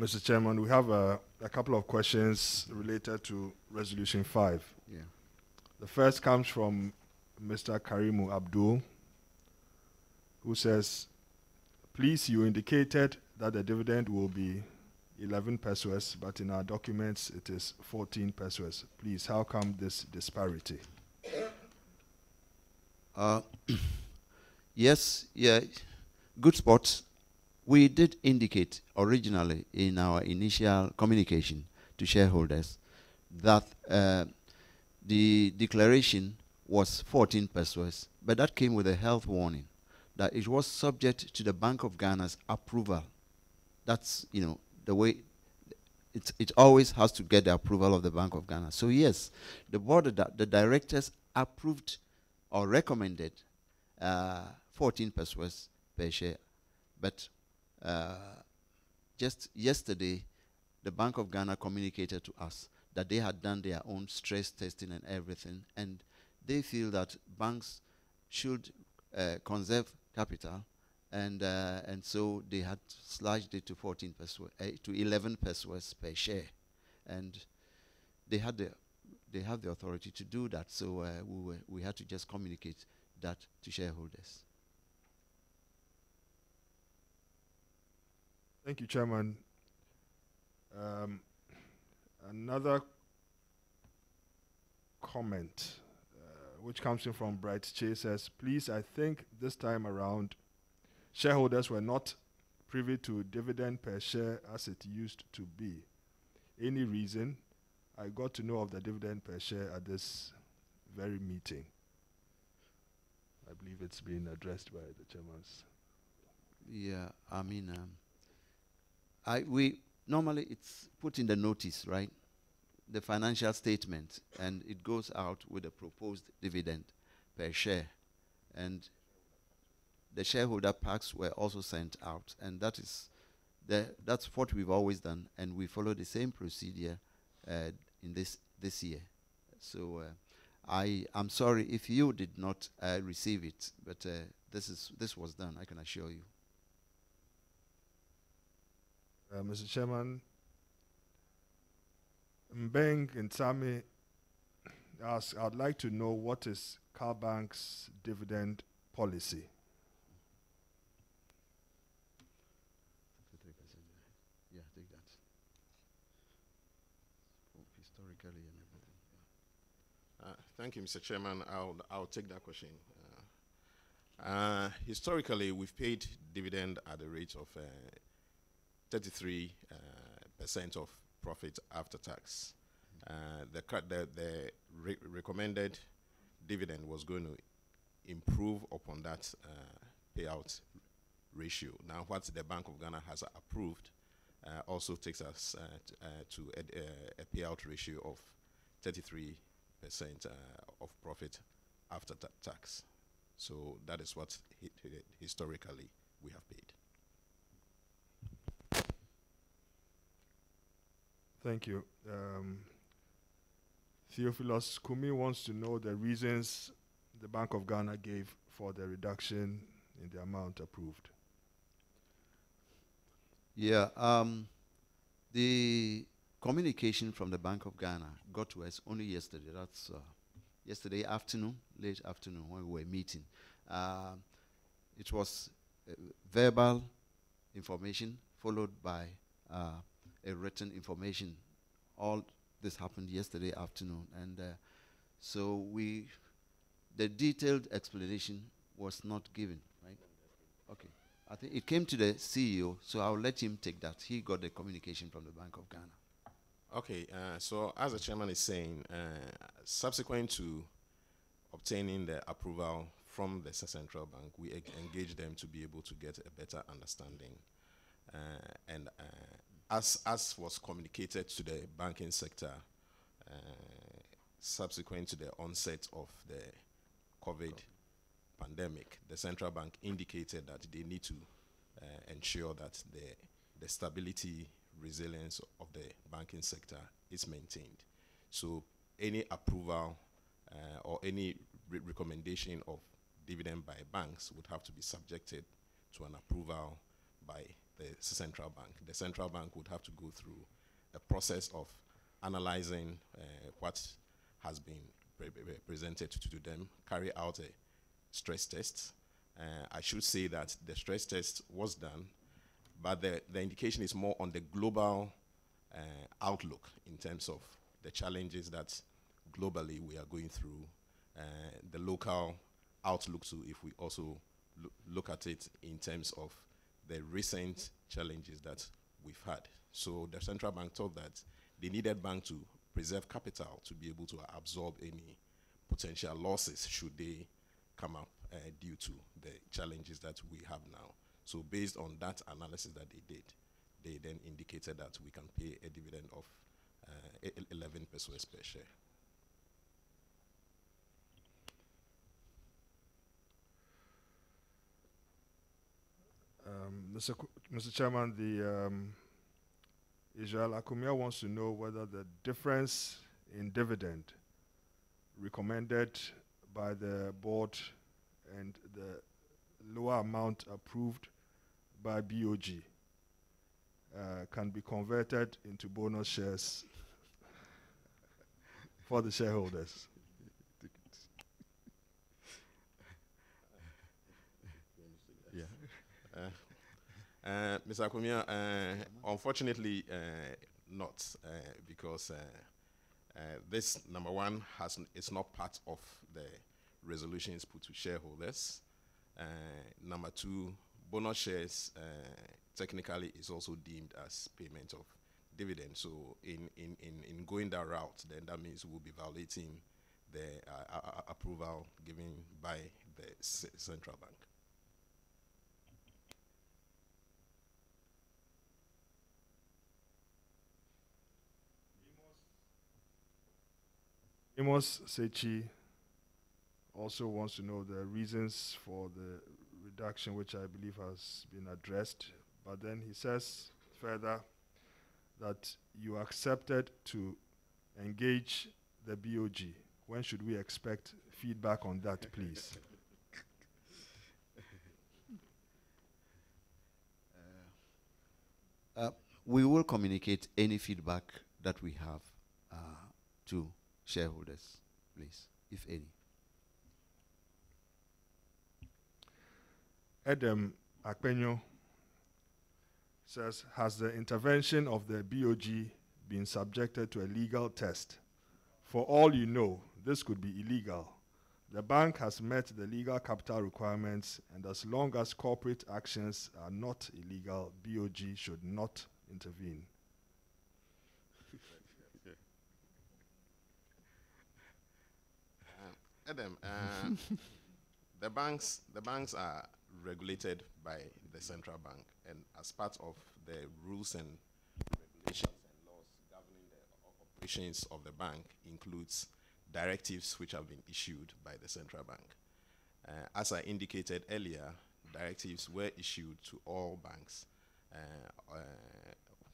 Mr. Chairman, we have a, a couple of questions related to Resolution 5. Yeah. The first comes from Mr. Karimu Abdul, who says, Please, you indicated that the dividend will be 11 pesewas, but in our documents it is 14 pesewas. Please, how come this disparity? Uh, yes, yeah, good spot. We did indicate originally in our initial communication to shareholders that uh, the declaration was 14 pesewas, but that came with a health warning that it was subject to the Bank of Ghana's approval. That's, you know, the way it, it always has to get the approval of the Bank of Ghana. So yes, the board, of the directors approved or recommended uh, 14 pesewas per share. But uh, just yesterday, the Bank of Ghana communicated to us that they had done their own stress testing and everything, and they feel that banks should uh, conserve capital, and uh, and so they had slashed it to 14 pesewas, uh, to 11 pesewas per share, and they had the they have the authority to do that. So uh, we were, we had to just communicate that to shareholders. Thank you, Chairman. Um, another comment, uh, which comes in from Bright Chase says, please, I think this time around, shareholders were not privy to dividend per share as it used to be. Any reason? I got to know of the dividend per share at this very meeting. I believe it's been addressed by the chairman's. Yeah, I mean, um, I we normally it's put in the notice, right? The financial statement, and it goes out with a proposed dividend per share, and the shareholder packs were also sent out, and that is the that's what we've always done, and we follow the same procedure uh, in this this year. So uh, I am sorry if you did not uh, receive it, but uh, this is this was done. I can assure you. Uh, Mr. Chairman, Mbeng and Sami asks, I'd like to know what is CalBank's dividend policy? Yeah, take that. Oh, historically and everything. Uh, Thank you, Mr. Chairman. I'll, I'll take that question. Uh, uh, historically, we've paid dividend at the rate of uh, 33 uh, percent of profit after tax. Uh, the, the, re- recommended dividend was going to improve upon that uh, payout ratio. Now, what the Bank of Ghana has approved uh, also takes us uh, uh, to a, a payout ratio of 33 percent uh, of profit after ta- tax. So that is what hi- hi- historically we have paid. Thank you. Um, Theophilus Kumi wants to know the reasons the Bank of Ghana gave for the reduction in the amount approved. Yeah, um, the communication from the Bank of Ghana got to us only yesterday. That's uh, yesterday afternoon, late afternoon when we were meeting. Uh, it was uh, verbal information followed by uh, a written information. All this happened yesterday afternoon, and uh, so we, the detailed explanation was not given, right? Okay. I think it came to the CEO, so I'll let him take that. He got the communication from the Bank of Ghana. Okay, uh, so as the chairman is saying, uh, subsequent to obtaining the approval from the central bank, we engaged them to be able to get a better understanding. Uh, and uh, as, as was communicated to the banking sector, uh, subsequent to the onset of the COVID pandemic, the central bank indicated that they need to uh, ensure that the, the stability, resilience of the banking sector is maintained. So any approval uh, or any re- recommendation of dividend by banks would have to be subjected to an approval by the central bank. The central bank would have to go through a process of analyzing uh, what has been pre pre presented to, to them, carry out a stress test. Uh, I should say that the stress test was done, but the, the indication is more on the global uh, outlook in terms of the challenges that globally we are going through, uh, the local outlook too, if we also lo look at it in terms of the recent challenges that we've had. So the central bank thought that they needed bank to preserve capital to be able to absorb any potential losses should they come up uh, due to the challenges that we have now. So based on that analysis that they did, they then indicated that we can pay a dividend of uh, 11 pesewas per share. Um, Mr. Mr. Chairman, the um, Israel Akumia wants to know whether the difference in dividend recommended by the board and the lower amount approved by BOG uh, can be converted into bonus shares for the shareholders. Yeah. Uh, uh, Mr. Akumia, uh, unfortunately, uh, not because this number one has is not part of the resolutions put to shareholders. Number two, bonus shares uh, technically is also deemed as payment of dividend. So in, in, in, in going that route, then that means we'll be violating the uh, a- a- approval given by the central bank. Amos Sechi also wants to know the reasons for the reduction, which I believe has been addressed. But then he says further that you accepted to engage the BOG. When should we expect feedback on that, please? Uh, we will communicate any feedback that we have uh, to shareholders, please, if any. Edem Akpenyo says, Has the intervention of the BOG been subjected to a legal test? For all you know, this could be illegal. The bank has met the legal capital requirements, and as long as corporate actions are not illegal, BOG should not intervene. Uh, Adam, uh, the banks the banks are regulated by the central bank, and as part of the rules and regulations and laws governing the operations of the bank includes directives which have been issued by the central bank. Uh, as I indicated earlier, directives were issued to all banks uh, uh,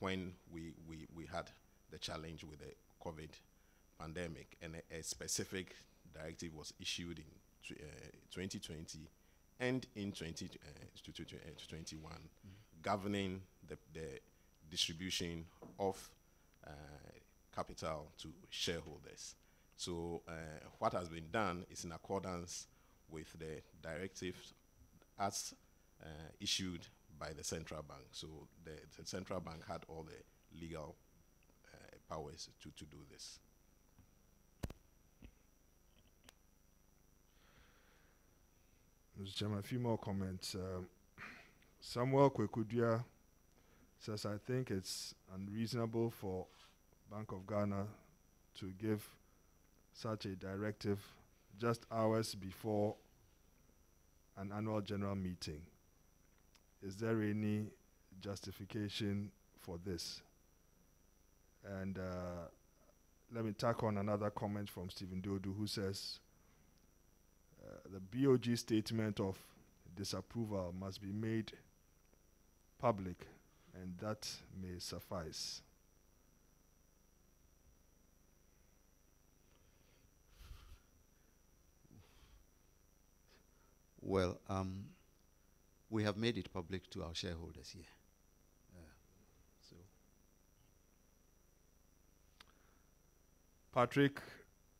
when we, we, we had the challenge with the COVID pandemic, and a, a specific directive was issued in uh, 2020 and in 20, uh, to- to- to- uh, to 21, governing the, the distribution of uh, capital to shareholders. So what has been done is in accordance with the directive as issued by the central bank. So the, the central bank had all the legal powers to, to do this. Mr. Chairman, a few more comments. Um, Samuel Kwekudia says, I think it's unreasonable for Bank of Ghana to give such a directive just hours before an annual general meeting. Is there any justification for this? And uh, let me tack on another comment from Stephen Dodu who says, the BOG statement of disapproval must be made public, and that may suffice. Well, um, we have made it public to our shareholders here. Uh, so. Patrick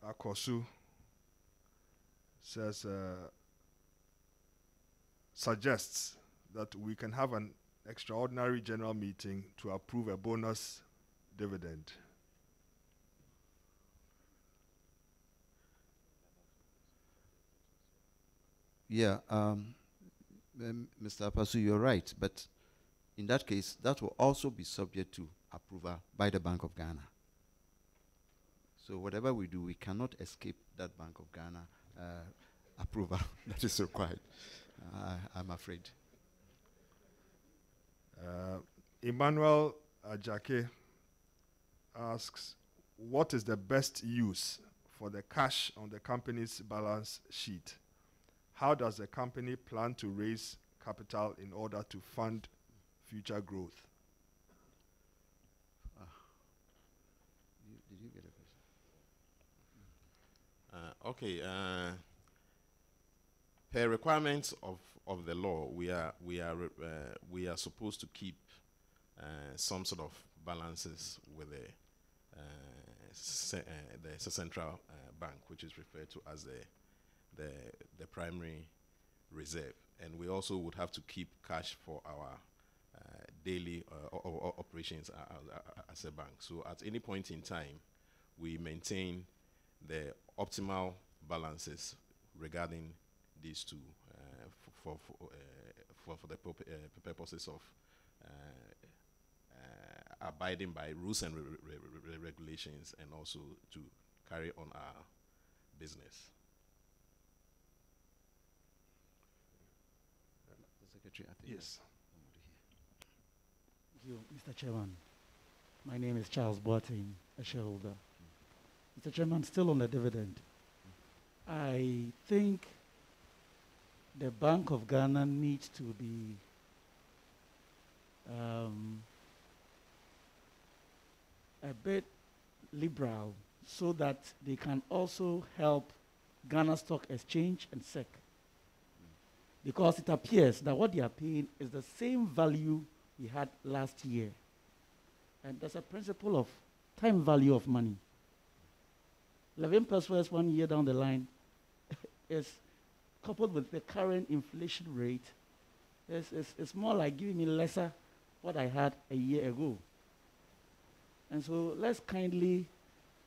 Akosu says, uh, suggests that we can have an extraordinary general meeting to approve a bonus dividend. Yeah, um, Mr. Apasu, you're right, but in that case, that will also be subject to approval by the Bank of Ghana. So whatever we do, we cannot escape that Bank of Ghana approval that is required. Uh, I'm afraid. Uh, Emmanuel Ajake asks, what is the best use for the cash on the company's balance sheet? How does the company plan to raise capital in order to fund future growth? You- Did you get a question? Uh, okay. Uh, per requirements of, of the law, we are we are uh, we are supposed to keep uh, some sort of balances with the uh, uh, the central uh, bank, which is referred to as the the the primary reserve, and we also would have to keep cash for our daily operations as a bank. So at any point in time, we maintain the optimal balances regarding these two uh, for for, uh, for for the uh, purposes of uh, uh, abiding by rules and re- re- re- re- regulations and also to carry on our business. Secretary, I think. Yes. Thank you, Mr. Chairman. My name is Charles Boateng, a shareholder. Mr. Chairman, still on the dividend. I think the Bank of Ghana needs to be um, a bit liberal so that they can also help Ghana Stock Exchange and SEC. Because it appears that what they are paying is the same value we had last year. And there's a principle of time value of money. 11 pesewas one year down the line is coupled with the current inflation rate. It's, it's, it's more like giving me lesser what I had a year ago. And so let's kindly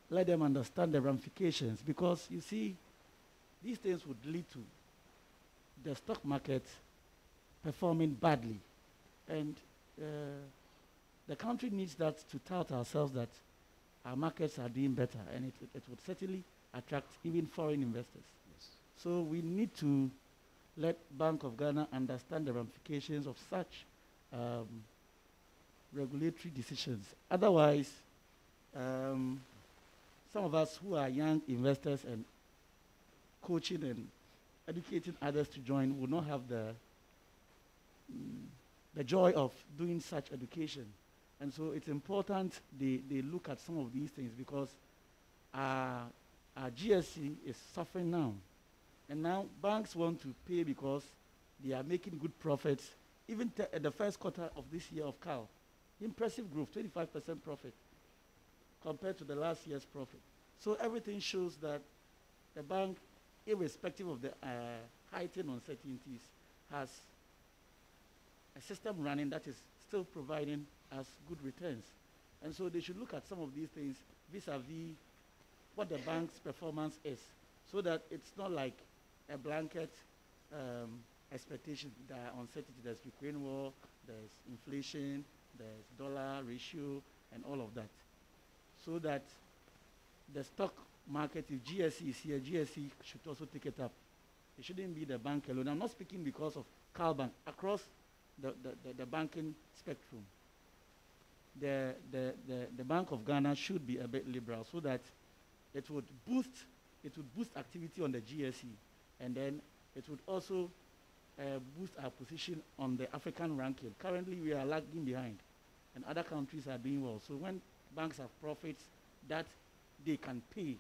let them understand the ramifications because you see, these things would lead to the stock market performing badly. And uh, the country needs that to tout ourselves that our markets are doing better, and it, it, it would certainly attract even foreign investors. So we need to let Bank of Ghana understand the ramifications of such um, regulatory decisions. Otherwise, um, some of us who are young investors and coaching and educating others to join will not have the mm, the joy of doing such education. And so it's important they, they look at some of these things because our, our GSE is suffering now. And now banks want to pay because they are making good profits. Even at the first quarter of this year of CAL, impressive growth, 25% profit compared to the last year's profit. So everything shows that the bank, irrespective of the uh, heightened uncertainties, has a system running that is still providing us good returns. And so they should look at some of these things vis-a-vis what the bank's performance is, so that it's not like a blanket um, expectation. Are uncertainty. There's Ukraine war, there's inflation, there's dollar ratio, and all of that. So that the stock market, if GSE is here, GSE should also take it up. It shouldn't be the bank alone. I'm not speaking because of CalBank. Across the, the, the, the banking spectrum, the, the, the, the Bank of Ghana should be a bit liberal so that it would boost it would boost activity on the GSE and then it would also uh, boost our position on the African ranking. Currently, we are lagging behind, and other countries are doing well. So when banks have profits that they can pay,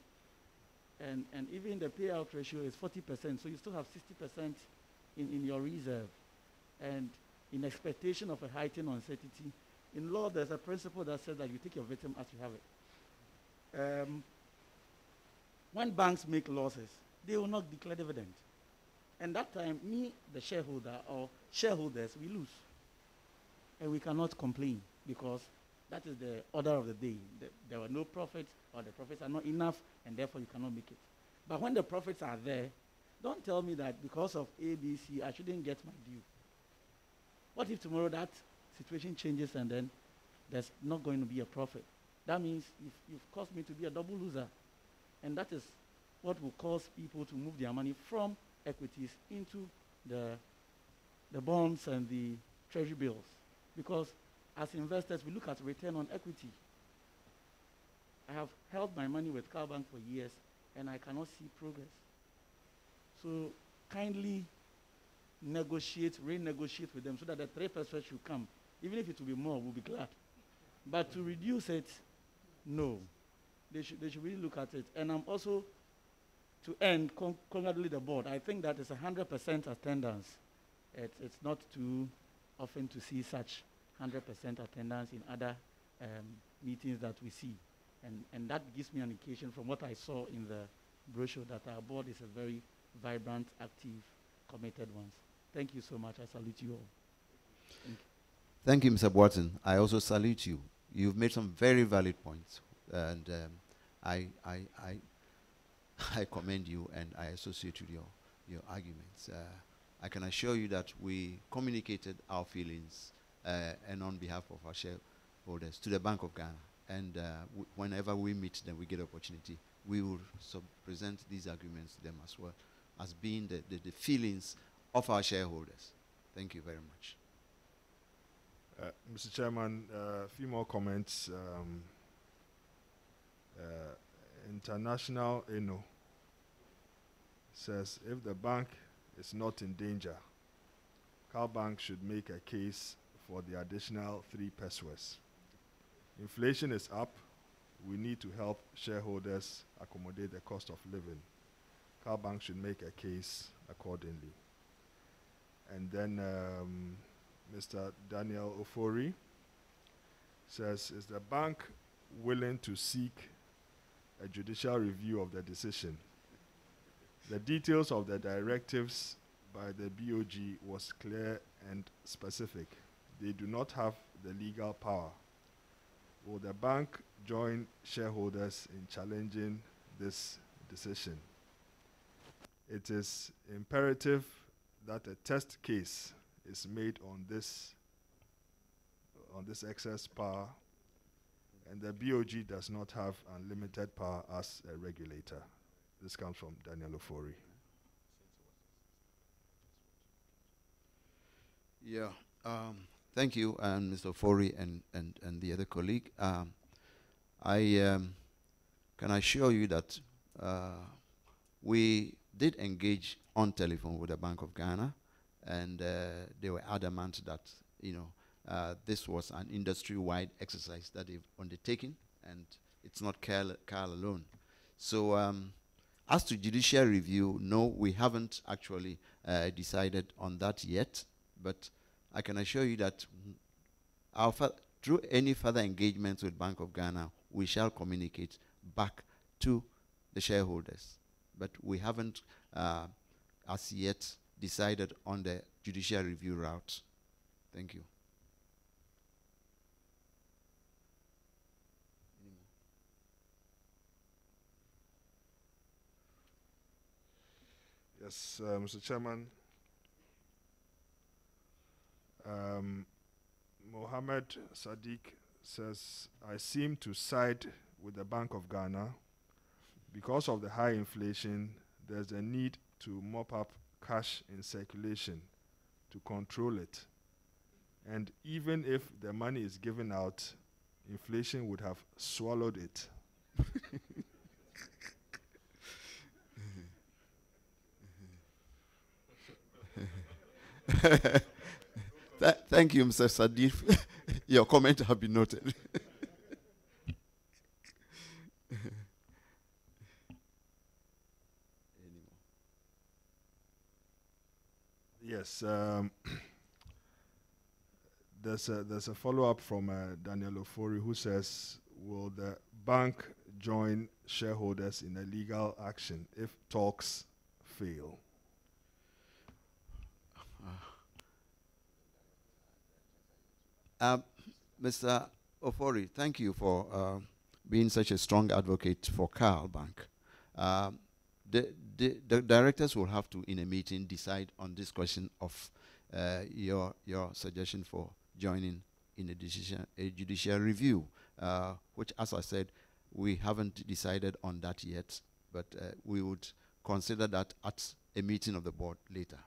and, and even the payout ratio is 40%, so you still have 60% in, in your reserve. And in expectation of a heightened uncertainty, in law there's a principle that says that you take your victim as you have it. Um, when banks make losses, they will not declare dividend. And that time, me, the shareholder, or shareholders, we lose. And we cannot complain because that is the order of the day. The, there were no profits, or the profits are not enough, and therefore you cannot make it. But when the profits are there, don't tell me that because of ABC, I shouldn't get my due. What if tomorrow that situation changes and then there's not going to be a profit? That means you've, you've caused me to be a double loser. And that is what will cause people to move their money from equities into the, the bonds and the treasury bills. Because as investors, we look at return on equity. I have held my money with CalBank for years and I cannot see progress. So kindly negotiate, renegotiate with them so that the 3% should come. Even if it will be more, we'll be glad. But to reduce it, no. They should, they should really look at it. And I'm also, to end, con- congratulate the board. I think that it's 100% attendance. It, it's not too often to see such 100% attendance in other um, meetings that we see. And, and that gives me an indication from what I saw in the brochure that our board is a very vibrant, active, committed one. Thank you so much. I salute you all. Thank you. Thank you, Mr. Boateng. I also salute you. You've made some very valid points, and um, I, I, I, I commend you and I associate with your, your arguments. Uh, I can assure you that we communicated our feelings uh, and on behalf of our shareholders to the Bank of Ghana. And uh, whenever we meet them, we get opportunity, we will present these arguments to them as well as being the, the, the feelings of our shareholders. Thank you very much. Uh, Mr. Chairman, uh, a few more comments. Um, uh, International Eno says if the bank is not in danger, CalBank should make a case for the additional three pesewas. Inflation is up. We need to help shareholders accommodate the cost of living. CalBank should make a case accordingly. And then um, Mr. Daniel Ofori says, Is the bank willing to seek a judicial review of the decision? The details of the directives by the BOG was clear and specific. They do not have the legal power. Will the bank join shareholders in challenging this decision? It is imperative that a test case is made on this on this excess power and the BOG does not have unlimited power as a regulator. This comes from Daniel Ofori. Yeah. Um, thank you, and Mr. Fori and, and, and the other colleague. Um, I um, can assure you that uh, we did engage on telephone with the Bank of Ghana, and uh, they were adamant that you know uh, this was an industry-wide exercise that they've undertaken, and it's not CAL, CAL alone. So, um, as to judicial review, no, we haven't actually uh, decided on that yet, but I can assure you that our through any further engagements with Bank of Ghana, we shall communicate back to the shareholders. But we haven't, uh, as yet, decided on the judicial review route. Thank you. Yes, uh, Mr. Chairman. Um, Mohammed Sadiq says, I seem to side with the Bank of Ghana. Because of the high inflation, there's a need to mop up cash in circulation to control it. And even if the money is given out, inflation would have swallowed it. Th- thank you, Mr. Sadiq. Your comment have been noted. Yes. Um, there's a there's a follow up from uh, Daniel Ofori who says, "Will the bank join shareholders in a legal action if talks fail. Uh, Mr. Ofori, thank you for uh, being such a strong advocate for CalBank. Um, the, the, the directors will have to, in a meeting, decide on this question of uh, your, your suggestion for joining in a, decision, a judicial review, uh, which, as I said, we haven't decided on that yet, but uh, we would consider that at a meeting of the board later.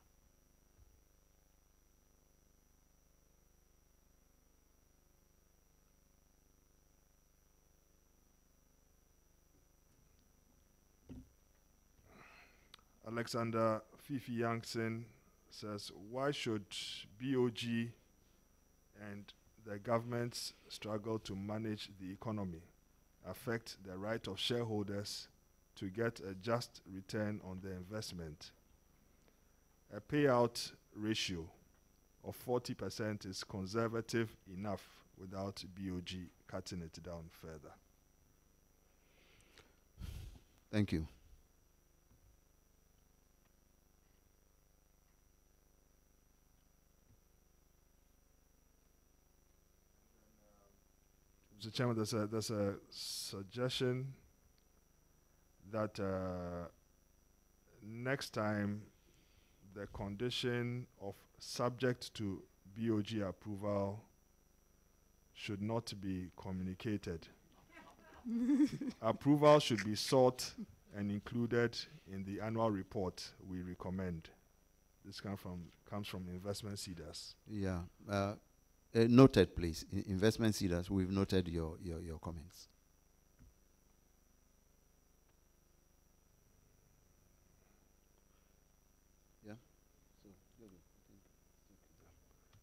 Alexander Fifi Youngson says, why should BOG and the government's struggle to manage the economy affect the right of shareholders to get a just return on their investment? A payout ratio of 40% is conservative enough without BOG cutting it down further. Thank you. Mr. Chairman, there's a, there's a suggestion that uh, next time the condition of subject to BOG approval should not be communicated. approval should be sought and included in the annual report we recommend. This come from, comes from investment seeders. Yeah. Uh, uh, noted, please. I- investment seeders, we've noted your, your, your comments. Yeah.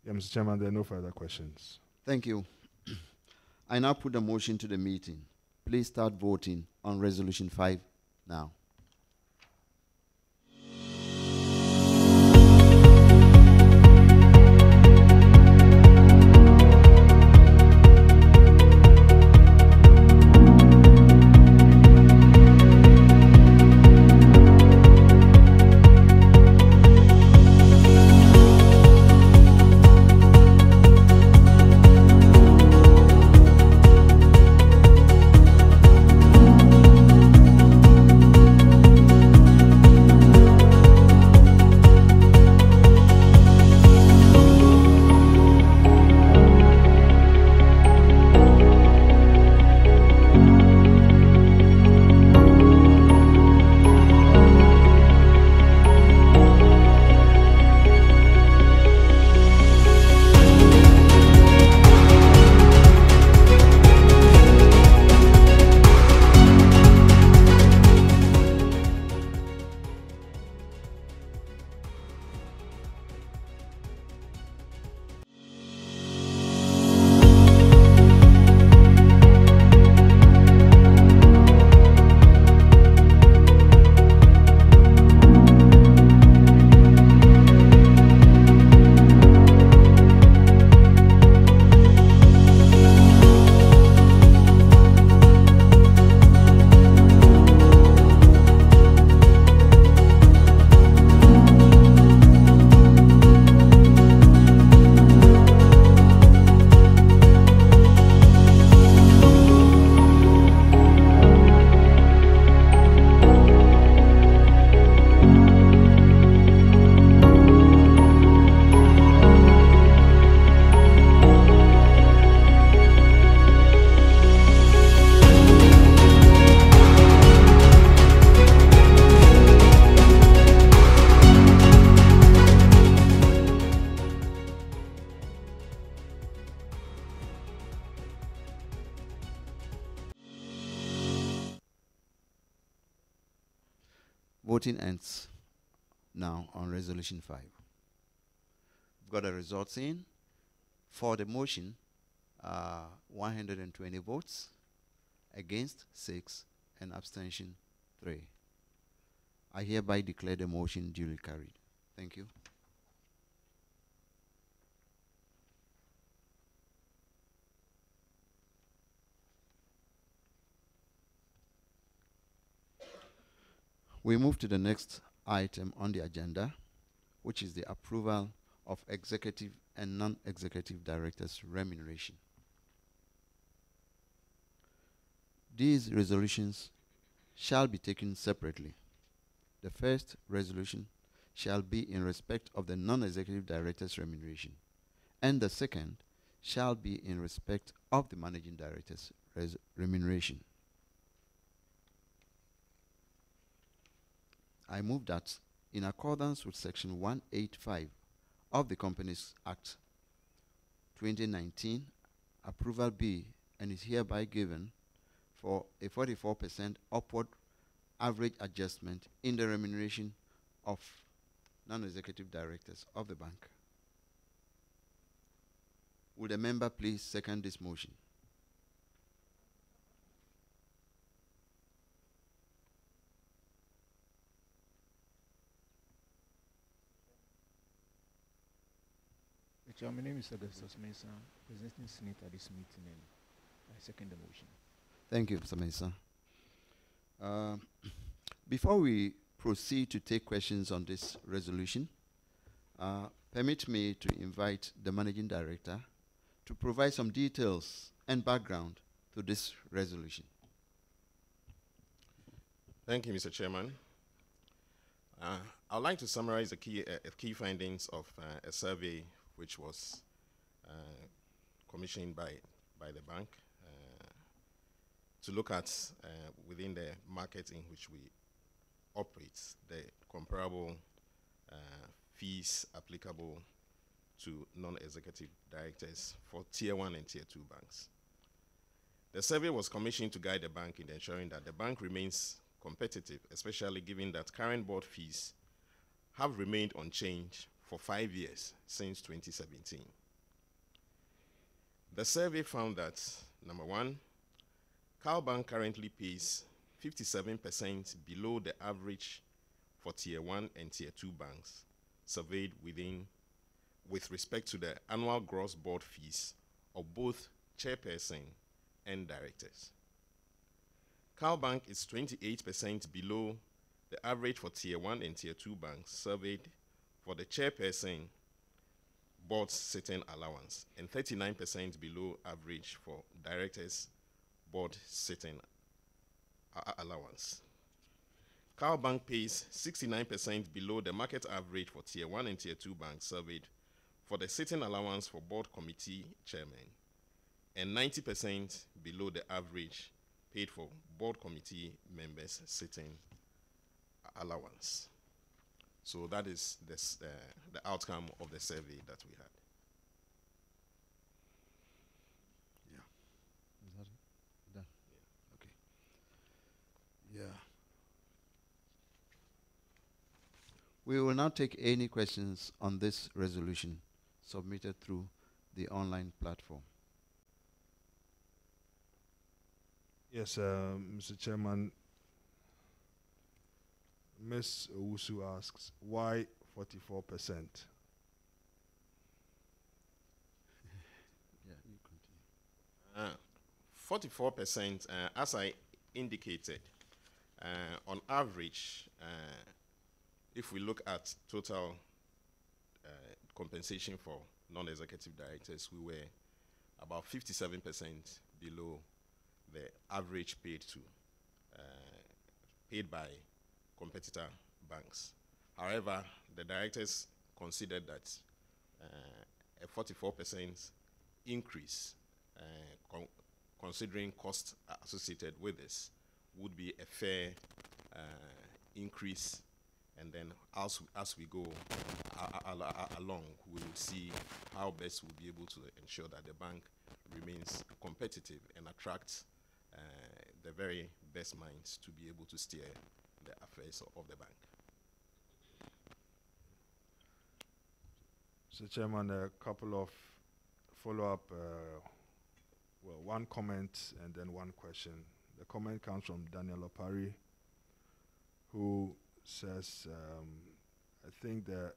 Yeah, Mr. Chairman, there are no further questions. Thank you. I now put the motion to the meeting. Please start voting on resolution five now. Voting ends now on resolution five. We've got the results in. For the motion, uh, 120 votes, against six, and abstention three. I hereby declare the motion duly carried. Thank you. We move to the next item on the agenda, which is the approval of executive and non-executive directors' remuneration. These resolutions shall be taken separately. The first resolution shall be in respect of the non-executive director's remuneration, and the second shall be in respect of the managing director's remuneration. I move that in accordance with section 185 of the Companies Act 2019, approval be and is hereby given for a 44% upward average adjustment in the remuneration of non-executive directors of the bank. Would a member please second this motion? Chair, my name is Augustus Mensah, presenting Senate at this meeting, and I second the motion. Thank you, Mr. Mensah. Um, before we proceed to take questions on this resolution, uh, permit me to invite the managing director to provide some details and background to this resolution. Thank you, Mr. Chairman. Uh, I'd like to summarize the key, uh, uh, key findings of uh, a survey which was uh, commissioned by, by the bank uh, to look at uh, within the market in which we operate the comparable fees applicable to non-executive directors for tier one and tier two banks. The survey was commissioned to guide the bank in ensuring that the bank remains competitive, especially given that current board fees have remained unchanged for five years since 2017. The survey found that number one, Bank currently pays 57% below the average for tier one and tier two banks surveyed within with respect to the annual gross board fees of both chairperson and directors. Bank is 28% below the average for tier 1 and tier 2 banks surveyed for the chairperson board sitting allowance and 39% below average for directors board sitting allowance. Bank pays 69% below the market average for tier 1 and tier 2 banks surveyed for the sitting allowance for board committee chairman and 90% below the average paid for board committee members sitting allowance. So that is this, uh, the outcome of the survey that we had. Is that it? Done? Okay. Yeah. We will now take any questions on this resolution submitted through the online platform. Yes, uh, Mr. Chairman. Ms. Owusu asks, why 44%? Yeah, you continue. Uh, 44%, uh, as I indicated, uh, on average, uh, if we look at total uh, compensation for non-executive directors, we were about 57% below the average paid to, uh, paid by competitor banks. However, the directors considered that uh, a 44% increase, uh, con- considering costs associated with this, would be a fair uh, increase. And then as, as we go along, we will see how best we'll be able to ensure that the bank remains competitive and attracts uh, the very best minds to be able to steer the affairs of the bank. Mr. Chairman, a couple of follow-up, uh, well, one comment and then one question. The comment comes from Daniel Opari, who says, um, I think the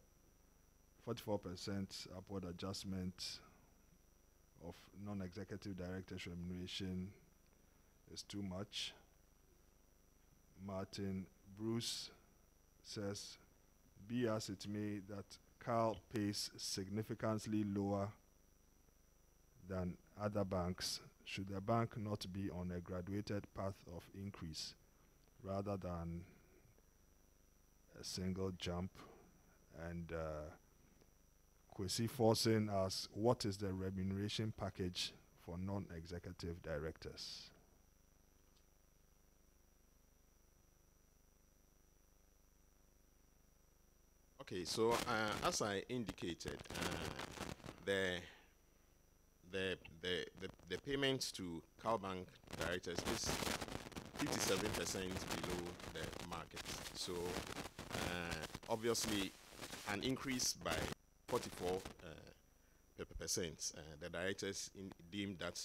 44% upward adjustment of non-executive directors remuneration is too much. Martin Bruce says, Be as it may, that CAL pays significantly lower than other banks, should the bank not be on a graduated path of increase rather than a single jump? And uh, Kwesi Forson asks, What is the remuneration package for non executive directors? Okay, so uh, as I indicated, uh, the, the, the, the, the payments to CalBank directors is 57% below the market. So uh, obviously an increase by 44 uh, per- per percent. Uh, the directors deemed that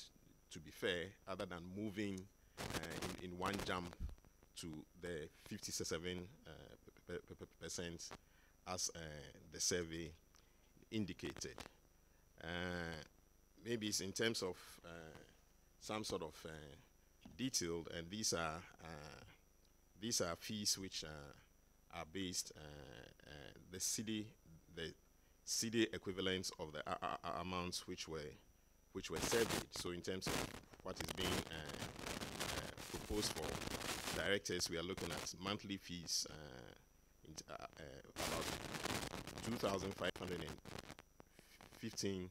to be fair, other than moving uh, in, in one jump to the 57 uh, per- per- per- percent as uh, the survey indicated. Uh, maybe it's in terms of uh, some sort of uh, detailed, and these are uh, these are fees which uh, are based the cedi the cedi equivalents of the amounts which were which were surveyed. So in terms of what is being proposed for directors, we are looking at monthly fees. Uh, about two thousand five hundred and fifteen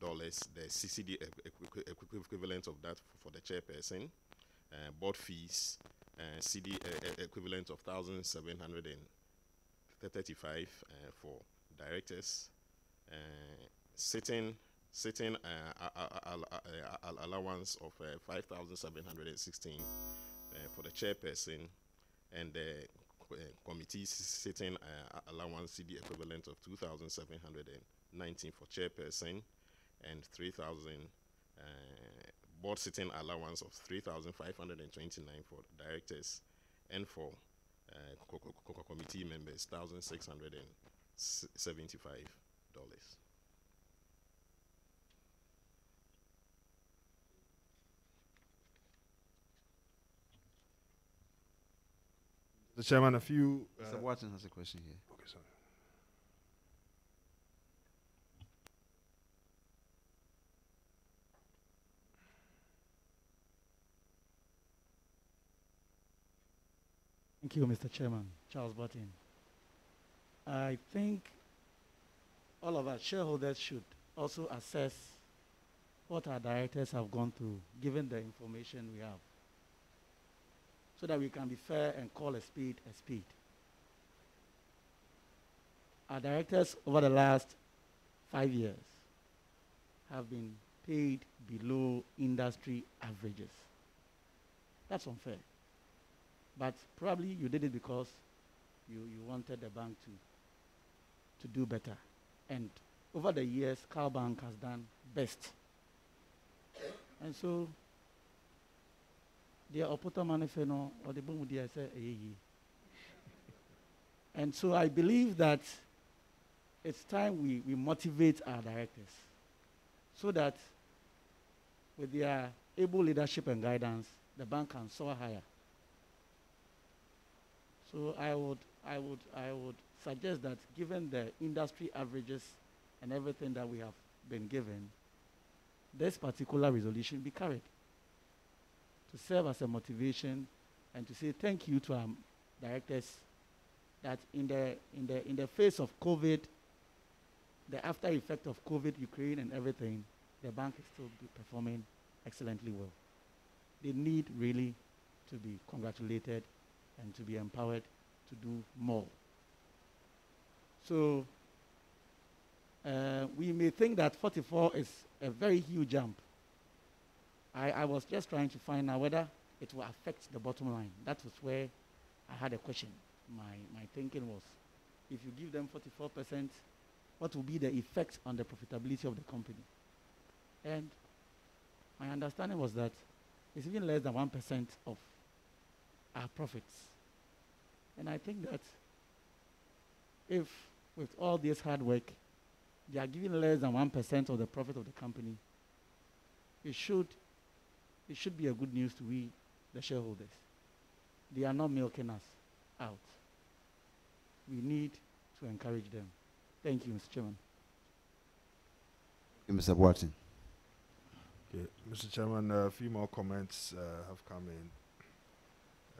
dollars. The CCD equ- equi- equi- equivalent of that for the chairperson. Uh, board fees, uh, cedi uh, equivalent of thousand seven hundred and thirty-five uh, for directors. Uh, sitting sitting allowance of five thousand seven hundred and sixteen for the chairperson, and the committee sitting uh, allowance cedi equivalent of 2,719 for chairperson and 3,000 uh, board sitting allowance of 3,529 for directors and for uh, co- co- co- co- committee members 1,675 The chairman, a few. Mr. uh, Watson has a question here. okay, sorry. Thank you, Mr. Chairman. Charles Button. I think all of our shareholders should also assess what our directors have gone through, given the information we have, so that we can be fair and call a spade a spade. Our directors over the last five years have been paid below industry averages. That's unfair. But probably you did it because you, you wanted the bank to, to do better. And over the years, CalBank has done best. And so, opota manifeno or the boom dia say eh, eh. And so I believe that it's time we, we motivate our directors so that with their able leadership and guidance, the bank can soar higher. So I would, I would, I would suggest that given the industry averages and everything that we have been given, this particular resolution be carried to serve as a motivation and to say thank you to our directors that in the, in the, in the face of COVID, the after effect of COVID, Ukraine and everything, the bank is still performing excellently well. They need really to be congratulated and to be empowered to do more. So uh, we may think that 44 is a very huge jump. I, I was just trying to find out whether it will affect the bottom line. That was where I had a question. My, my thinking was, if you give them 44%, what will be the effect on the profitability of the company? And my understanding was that it's even less than 1% of our profits. And I think that if, with all this hard work, they are giving less than 1% of the profit of the company, it should, it should be a good news to we, the shareholders. They are not milking us out. we need to encourage them. Thank you, Mr. Chairman. Mr. Boatin. Okay, Mr. Chairman, a few more comments uh, have come in.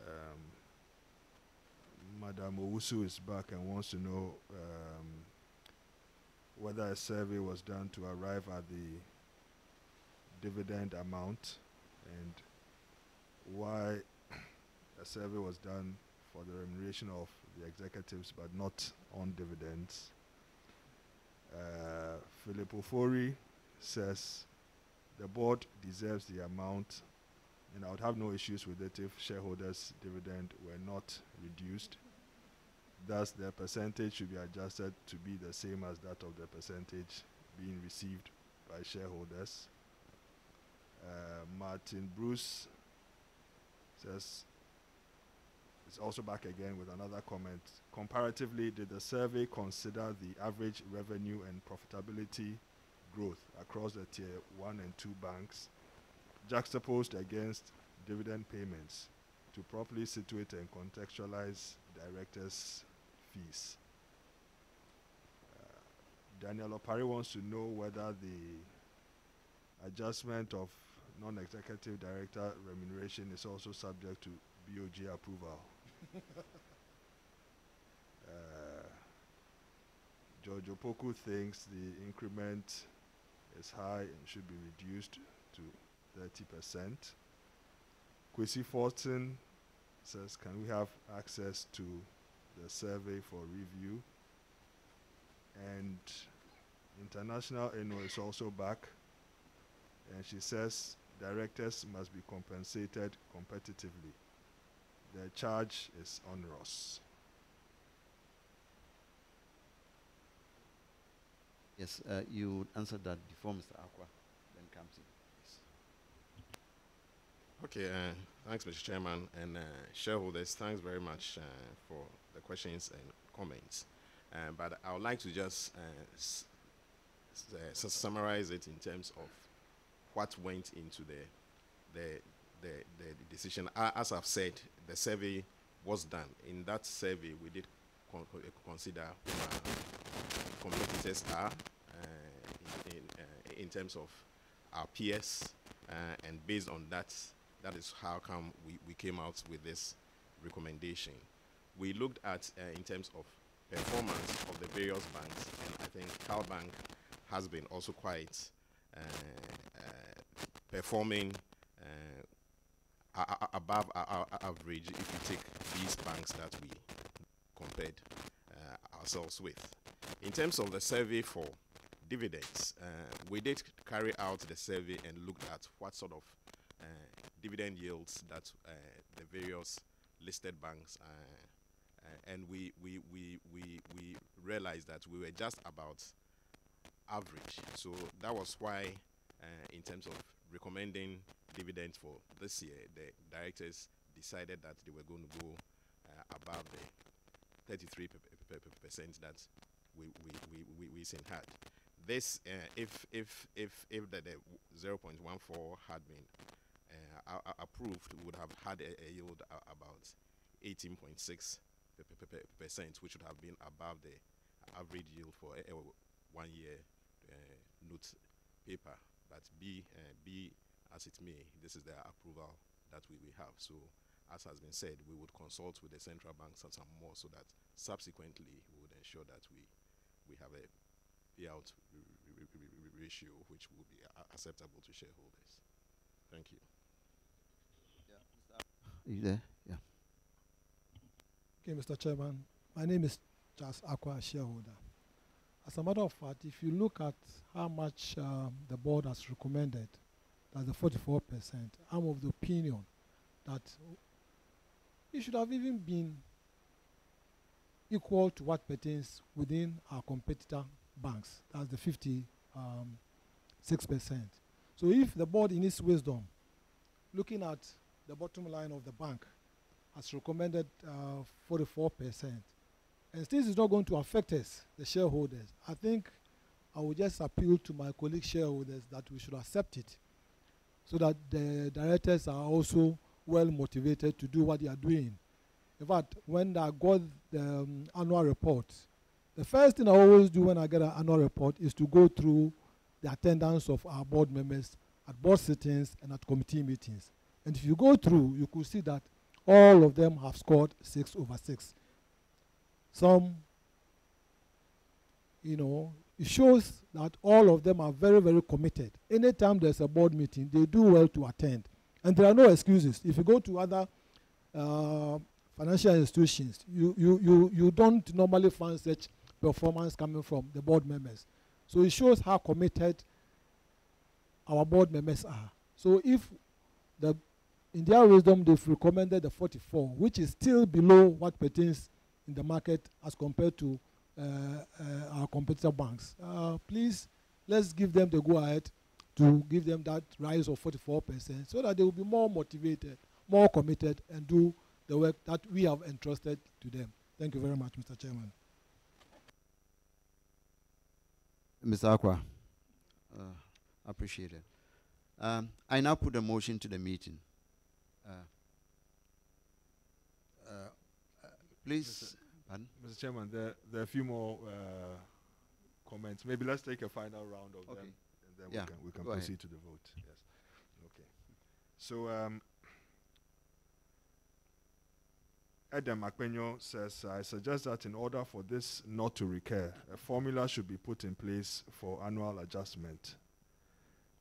Um, Madam Owusu is back and wants to know um, whether a survey was done to arrive at the dividend amount and why a survey was done for the remuneration of the executives but not on dividends. Uh, Philip Ofori says the board deserves the amount and I would have no issues with it if shareholders' dividend were not reduced. Thus, the percentage should be adjusted to be the same as that of the percentage being received by shareholders. Uh, Martin Bruce says, is also back again with another comment. Comparatively, did the survey consider the average revenue and profitability growth across the tier 1 and 2 banks juxtaposed against dividend payments to properly situate and contextualize directors' fees. Uh, Daniel Opari wants to know whether the adjustment of non-executive director remuneration is also subject to BOG approval. uh, George Opoku thinks the increment is high and should be reduced to 30%. Kwesi Fortin says, can we have access to the survey for review? And International Eno is also back. And she says, directors must be compensated competitively. The charge is onerous. Yes, uh, you answered that before Mr. Aqua then comes in. Okay, uh, thanks, Mr. Chairman, and uh, shareholders, thanks very much uh, for the questions and comments. Uh, but I would like to just uh, s- s- uh, s- summarize it in terms of what went into the the the, the decision. Uh, as I've said, the survey was done. In that survey, we did con- con- consider competitors are uh, in in, uh, in terms of our peers, uh, and based on that, that is how come we, we came out with this recommendation. We looked at uh, in terms of performance of the various banks, and I think CalBank has been also quite uh, uh, performing uh, above our, average if you take these banks that we compared uh, ourselves with. In terms of the survey for dividends, uh, we did carry out the survey and looked at what sort of uh, dividend yields that uh, the various listed banks and we, we, we, we, we realized that we were just about average. So that was why, uh, in terms of recommending dividends for this year, the directors decided that they were going to go uh, above the 33 per- per- per- that we we we we, we seen had. This, uh, if if if if the, the 0.14 had been uh, approved, would have had a, a yield about 18.6 per- per- per- percent, which would have been above the average yield for a, a one year uh, note paper. But be uh, be as it may, this is the approval that we, we have. So, as has been said, we would consult with the central banks and some more, so that subsequently we would ensure that we we have a payout r- r- r- r- ratio which will be a- acceptable to shareholders. Thank you. Are you there? Yeah. Okay, Mr. Chairman, my name is Charles Aqua, shareholder. As a matter of fact, if you look at how much um, the board has recommended, that's the 44%, I'm of the opinion that it should have even been equal to what pertains within our competitor banks. That's the 56%. Um, so if the board in its wisdom, looking at the bottom line of the bank, has recommended uh, 44%. And this is not going to affect us, the shareholders. I think I will just appeal to my colleague shareholders that we should accept it so that the directors are also well motivated to do what they are doing. In fact, when I got the um, annual report, the first thing I always do when I get an annual report is to go through the attendance of our board members at board sittings and at committee meetings. And if you go through, you could see that all of them have scored six over six. Some, you know, it shows that all of them are very, very committed. Anytime there's a board meeting, they do well to attend. And there are no excuses. If you go to other uh, financial institutions, you, you, you, you don't normally find such performance coming from the board members. So it shows how committed our board members are. So if the in their wisdom they've recommended the 44, which is still below what pertains in the market as compared to uh, uh, our competitor banks. Uh, please, let's give them the go ahead to give them that rise of 44% so that they will be more motivated, more committed, and do the work that we have entrusted to them. Thank you very much, Mr. Chairman. Mr. Aqua, uh, appreciate it. Um, I now put a motion to the meeting. Uh, uh, uh, please, pardon? Mr. Chairman, there, there are a few more uh, comments. Maybe let's take a final round of Okay. them, and then Yeah, we can, we can go ahead. proceed to the vote. Yes. Okay. So, um, Adam Akpenyo says, I suggest that in order for this not to recur, a formula should be put in place for annual adjustment.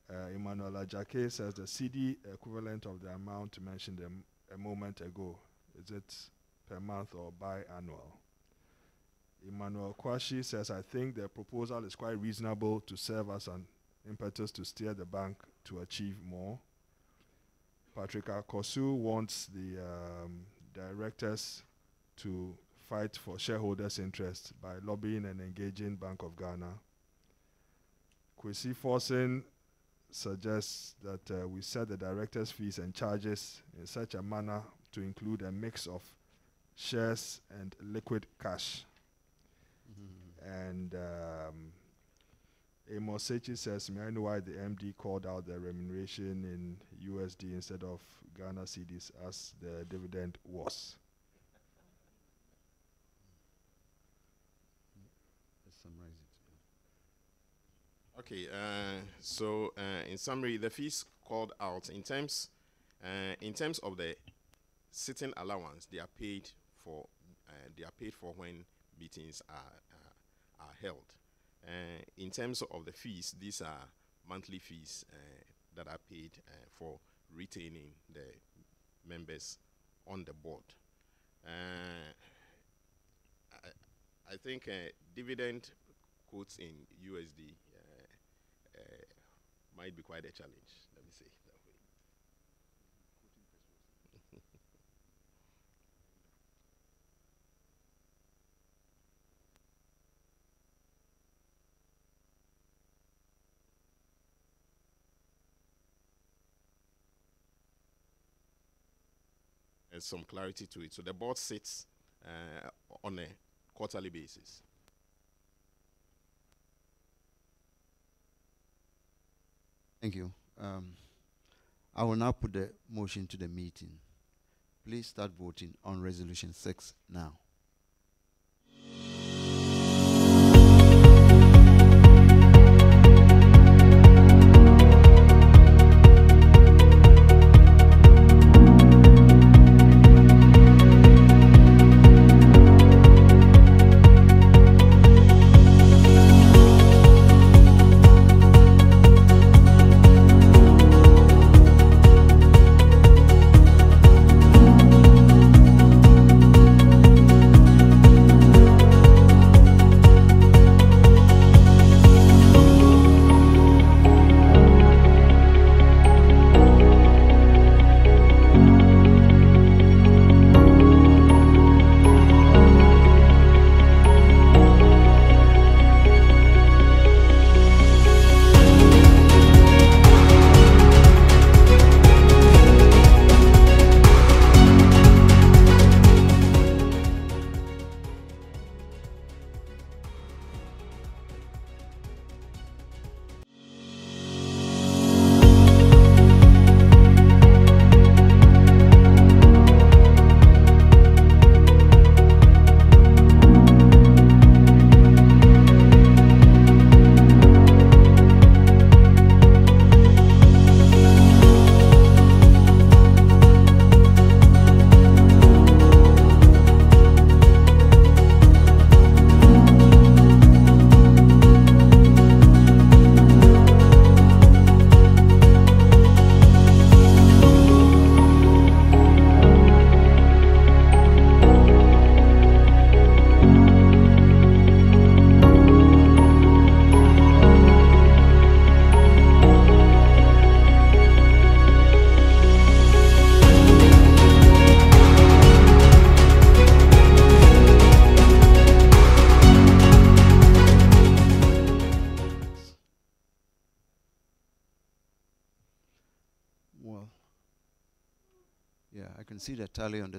Uh, Emmanuel Ajake says the cedi equivalent of the amount mentioned a, m- a moment ago, is it per month or biannual? Emmanuel Kwashi says, I think the proposal is quite reasonable to serve as an impetus to steer the bank to achieve more. Patrick Akosu wants the um, directors to fight for shareholders' interests by lobbying and engaging Bank of Ghana. Kwesi Forson suggests that uh, we set the directors' fees and charges in such a manner to include a mix of shares and liquid cash. And um, Amos Sechi says, May I know why the MD called out the remuneration in USD instead of Ghana cedis as the dividend was? Let's summarize it. Okay, uh, so uh, in summary, the fees called out in terms uh, in terms of the sitting allowance, they are paid for. Uh, they are paid for when meetings are uh, are held. Uh, in terms of the fees, these are monthly fees that are paid for retaining the members on the board. I, I think dividend quotes in USD might be quite a challenge. Let me say some clarity to it. So the board sits uh, on a quarterly basis. Thank you. Um, I will now put the motion to the meeting. Please start voting on resolution six now.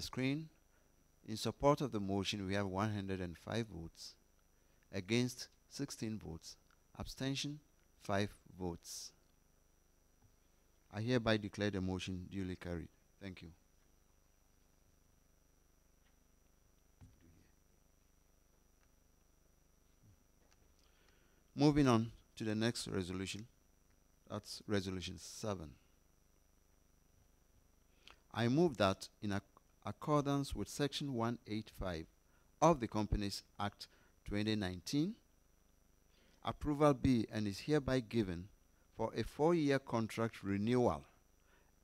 Screen. In support of the motion, we have 105 votes. Against, 16 votes. Abstention, 5 votes. I hereby declare the motion duly carried. Thank you. Moving on to the next resolution. That's resolution 7. I move that in ac- accordance with section 185 of the Companies Act 2019, approval be and is hereby given for a four-year contract renewal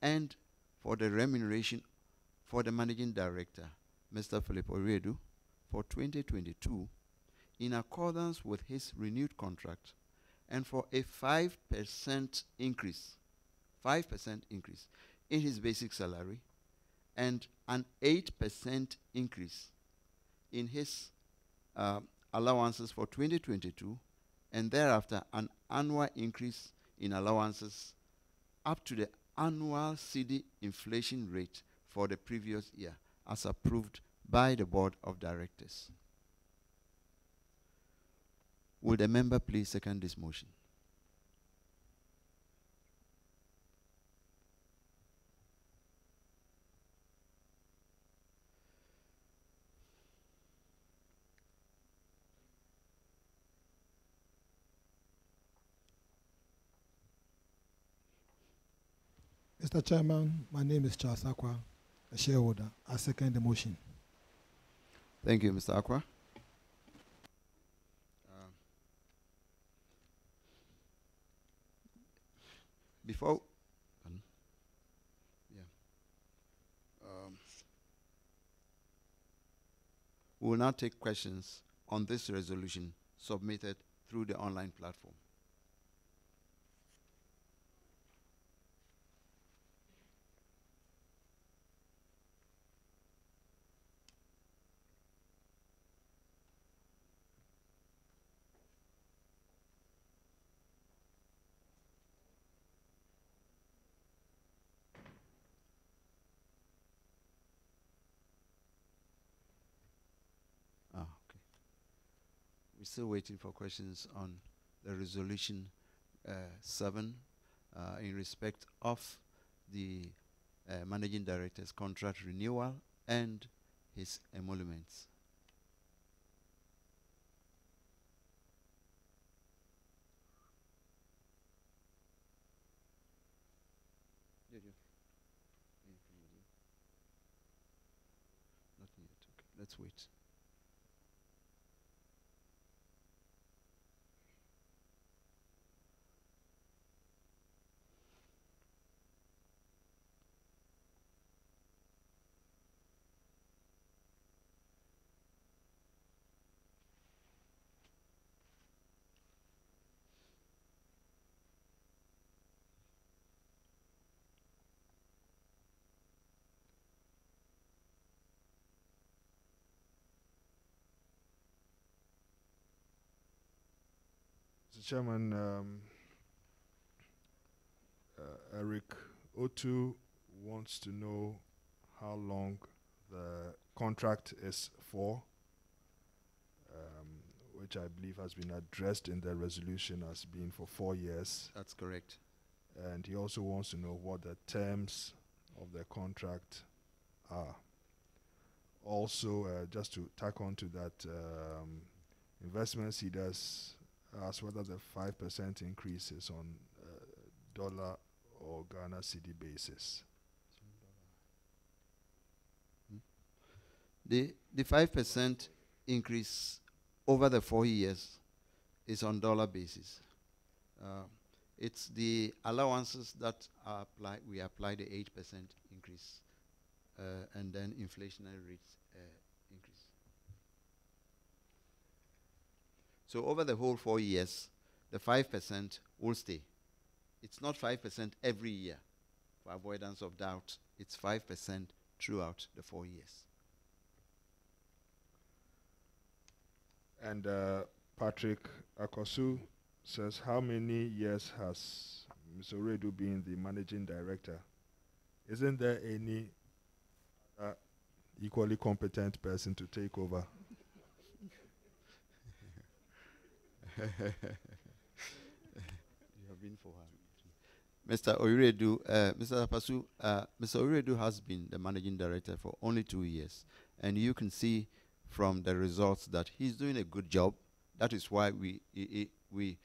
and for the remuneration for the managing director, Mr. Philip Owiredu, for 2022 in accordance with his renewed contract and for a 5% increase 5% increase in his basic salary and an 8% increase in his uh, allowances for 2022 and thereafter an annual increase in allowances up to the annual CD inflation rate for the previous year as approved by the board of directors. Will the member please second this motion? Mr. Chairman, my name is Charles Akwa, a shareholder. I second the motion. Thank you, Mr. Aqua. Um, before, pardon? yeah, um, we will now take questions on this resolution submitted through the online platform. Still waiting for questions on the resolution uh, seven uh, in respect of the uh, managing director's contract renewal and his emoluments. Not yet. Okay, let's wait. Mr. Chairman, um, uh, Eric Otu wants to know how long the contract is for, um, which I believe has been addressed in the resolution as being for four years. That's correct. And he also wants to know what the terms of the contract are. Also, uh, just to tack on to that, um, investment seeders asked whether the 5% increase is on uh, dollar or Ghana cedi basis. The the five percent increase over the four years is on dollar basis. Uh, it's the allowances that apply we apply the eight percent increase, uh, and then inflationary rates uh, increase. So over the whole four years, the five percent will stay. It's not five percent every year, for avoidance of doubt. It's five percent throughout the four years. And uh, Patrick Akosu says, How many years has Mr. Redu been the managing director? Isn't there any uh, equally competent person to take over. You have been for her. Mr. Owiredu, uh, Mr. Apasu, uh, Mr. Owiredu has been the managing director for only two years, and you can see from the results that he's doing a good job. That is why we we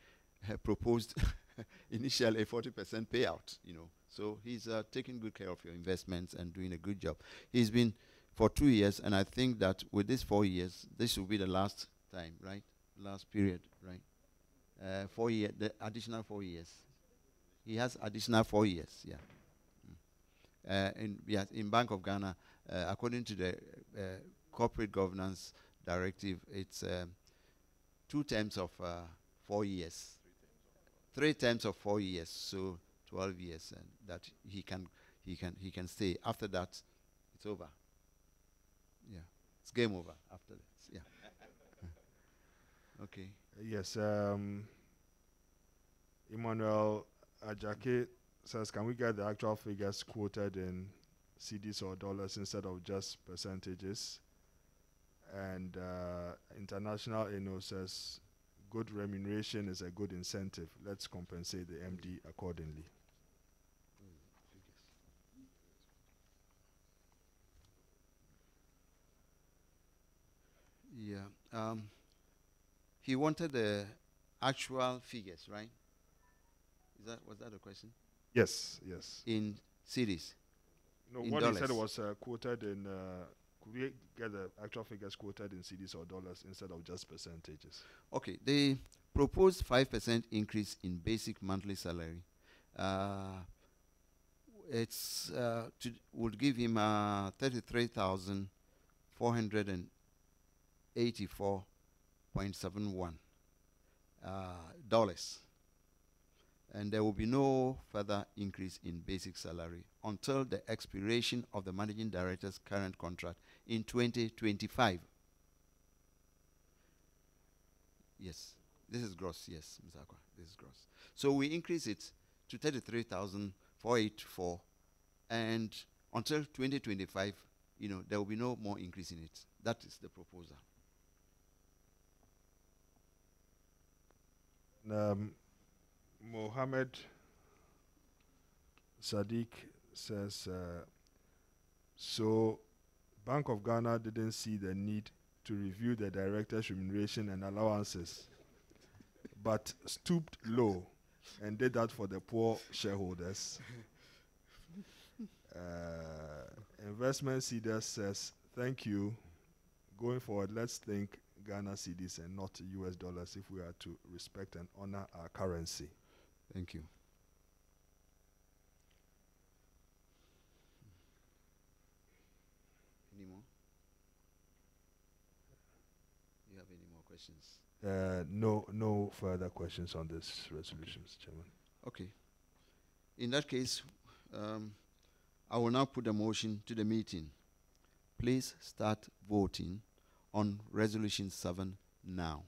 proposed initially a 40% payout. You know, so he's uh, taking good care of your investments and doing a good job. He's been for two years, and I think that with these four years, this will be the last time, right? Last period, right? Uh, four years, the additional four years. He has additional four years, yeah. Mm. Uh, in, yes, in Bank of Ghana, uh, according to the uh, corporate governance directive, it's um, two terms of uh, four years, three terms of four years, so 12 years, and that he can he can he can stay. After that, it's over. Yeah, it's game over after that. Yeah. Okay. Yes, um, Emmanuel Ajake says, can we get the actual figures quoted in cedis or dollars instead of just percentages? And uh, International Inno says, good remuneration is a good incentive. Let's compensate the MD accordingly. Yeah. Um, he wanted the actual figures, right? Is that was that a question? Yes, yes. In cities. No, In what he said was uh, quoted in. Uh, could we get the actual figures quoted in cedis or dollars instead of just percentages? Okay. They proposed five percent increase in basic monthly salary. Uh, it's uh, to would give him uh, thirty-three thousand four hundred and eighty-four point seven one uh, dollars, and there will be no further increase in basic salary until the expiration of the managing director's current contract in 2025. Yes, this is gross. Yes, Ms. Akwa, this is gross. So we increase it to 33,484, and until 2025, you know, there will be no more increase in it. That is the proposal. Um, Mohammed Sadiq says, uh, so Bank of Ghana didn't see the need to review the director's remuneration and allowances, but stooped low and did that for the poor shareholders. uh, investment Cedar says, thank you. Going forward, let's think Ghana cedis and not US dollars if we are to respect and honor our currency. Thank you. Any more? You have any more questions? Uh, no, no further questions on this resolution, Mr. Chairman. Okay. In that case, um, I will now put the motion to the meeting. Please start voting on resolution seven now.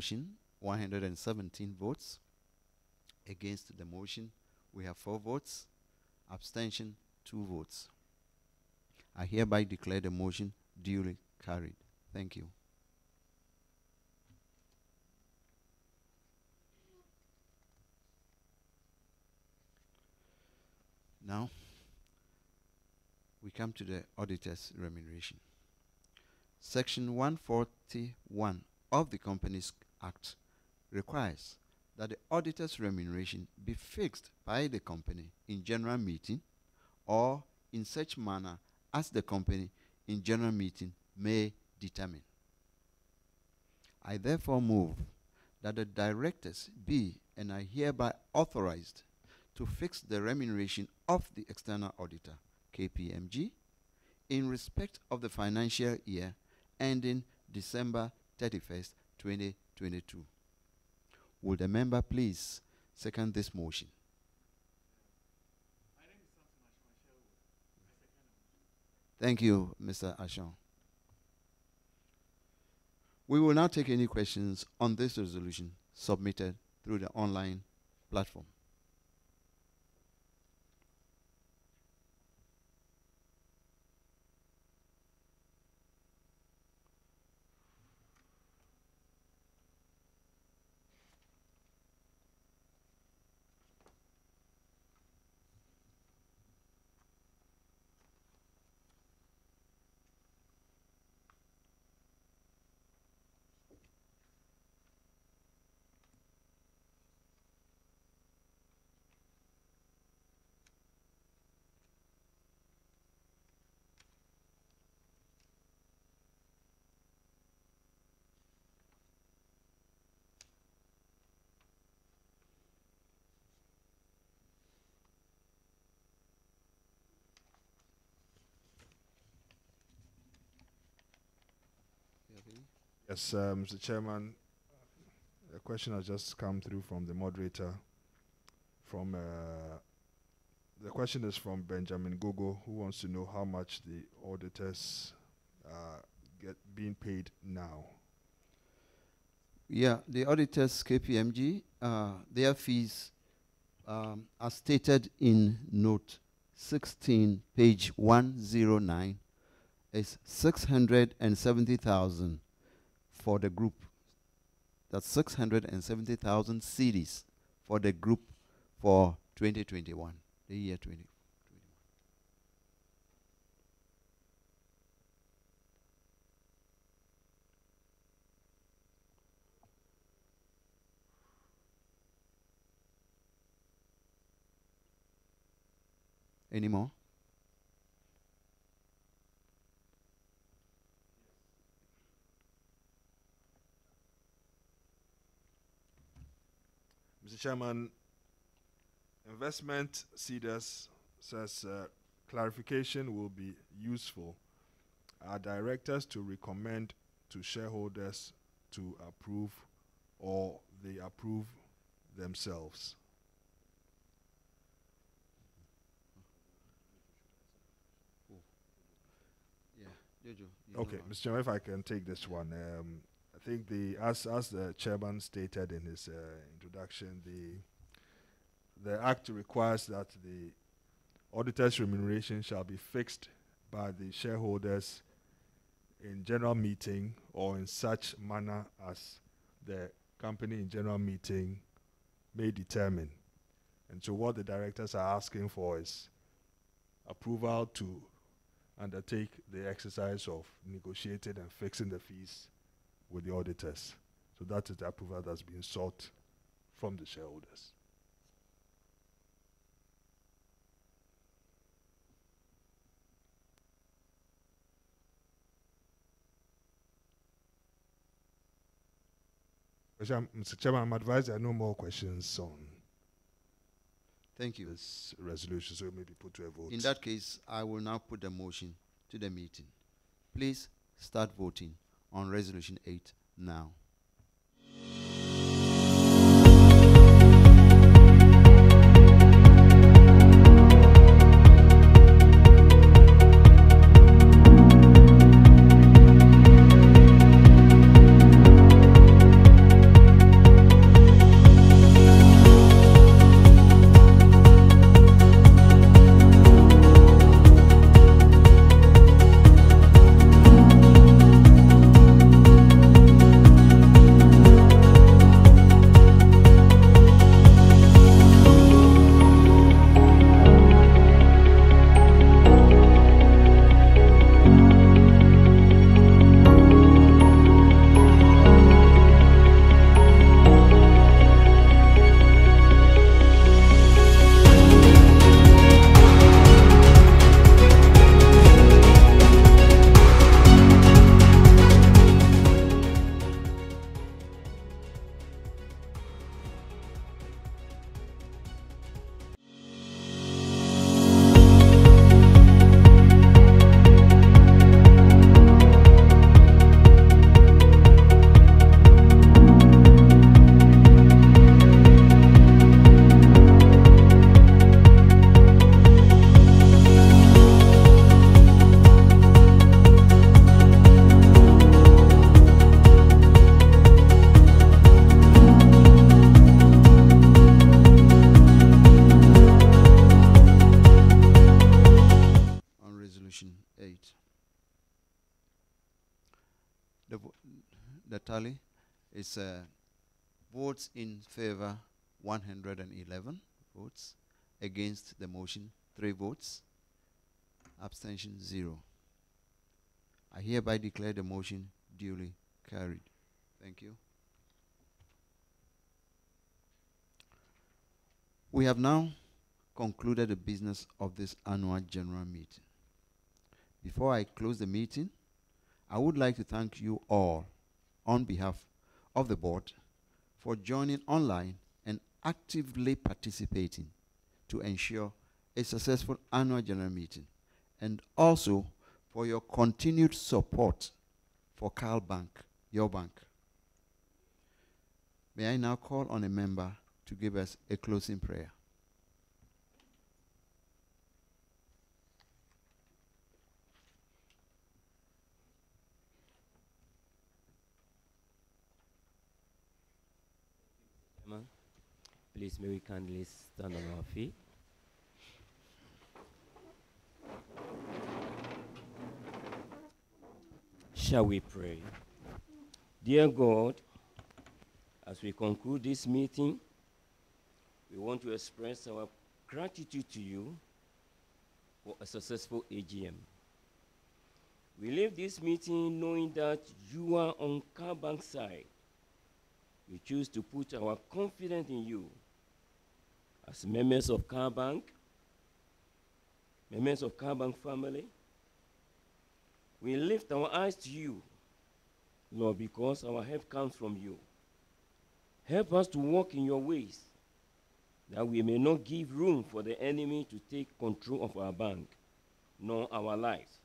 Motion, 117 votes. Against the motion, we have four votes. Abstention, two votes. I hereby declare the motion duly carried. Thank you. Now, we come to the auditor's remuneration. Section 141 of the Companies Act requires that the auditor's remuneration be fixed by the company in general meeting or in such manner as the company in general meeting may determine. I therefore move that the directors be and are hereby authorized to fix the remuneration of the external auditor, KPMG, in respect of the financial year ending December 31st, 2022. Will the member please second this motion? Thank you, Mr. Ashon. We will now take any questions on this resolution submitted through the online platform. Yes, uh, Mr. Chairman, a question has just come through from the moderator. From uh, the question is from Benjamin Gogo, who wants to know how much the auditors uh, get being paid now. Yeah, the auditors, KPMG, uh, their fees um, are stated in note 16, page 109, is 670,000 for the group. That's 670,000 cedis for the group for 2021, the year 2021. Any more? Mr. Chairman, investment CDS says uh, clarification will be useful. Are directors to recommend to shareholders to approve or they approve themselves? Yeah, Jojo. Okay. Mr. Chairman, if I can take this one. Um, think the as as the chairman stated in his uh, introduction, the the act requires that the auditor's remuneration shall be fixed by the shareholders in general meeting or in such manner as the company in general meeting may determine. And so what the directors are asking for is approval to undertake the exercise of negotiating and fixing the fees with the auditors. So that is the approval that's being sought from the shareholders. Mr. Chairman- I'm advised there are no more questions on Thank you. this resolution, so it may be put to a vote. In that case, I will now put the motion to the meeting. Please start voting on resolution 8 now. Votes in favor 111 votes, against the motion 3 votes, abstention 0. I hereby declare the motion duly carried. Thank you. We have now concluded the business of this annual general meeting. Before I close the meeting, I would like to thank you all on behalf of the board for joining online and actively participating to ensure a successful annual general meeting and also for your continued support for CalBank, your bank. May I now call on a member to give us a closing prayer. Chairman, please may we kindly stand on our feet. Shall we pray? Dear God, as we conclude this meeting, we want to express our gratitude to you for a successful AGM. We leave this meeting knowing that you are on CalBank's side. We choose to put our confidence in you. As members of CalBank, members of CalBank family, we lift our eyes to you, Lord, because our help comes from you. Help us to walk in your ways, that we may not give room for the enemy to take control of our bank, nor our lives.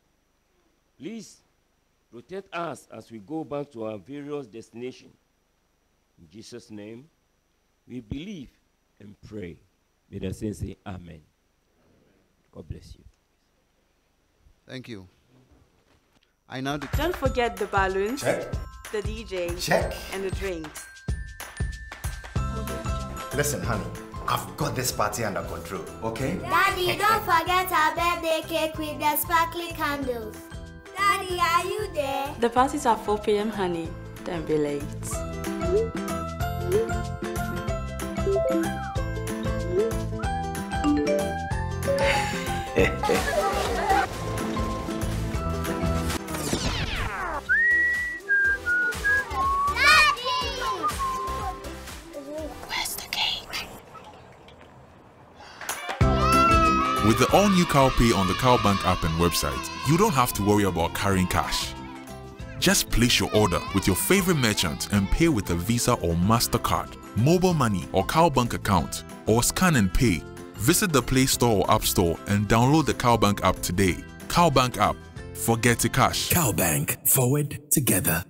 Please protect us as we go back to our various destinations. In Jesus' name, we believe and pray. May the saints say Amen. God bless you. Thank you. I now de- Don't forget the balloons, Check. the DJ, Check. and the drinks. Listen, honey, I've got this party under control, okay? Daddy, don't forget our birthday cake with the sparkly candles. Daddy, are you there? The party's at 4 p.m., honey. Don't be late. With the all new CalPay on the CalBank app and website, you don't have to worry about carrying cash. Just place your order with your favorite merchant and pay with a Visa or MasterCard, mobile money or CalBank account, or scan and pay. Visit the Play Store or App Store and download the CalBank app today. CalBank app. Forget to cash. CalBank. Forward together.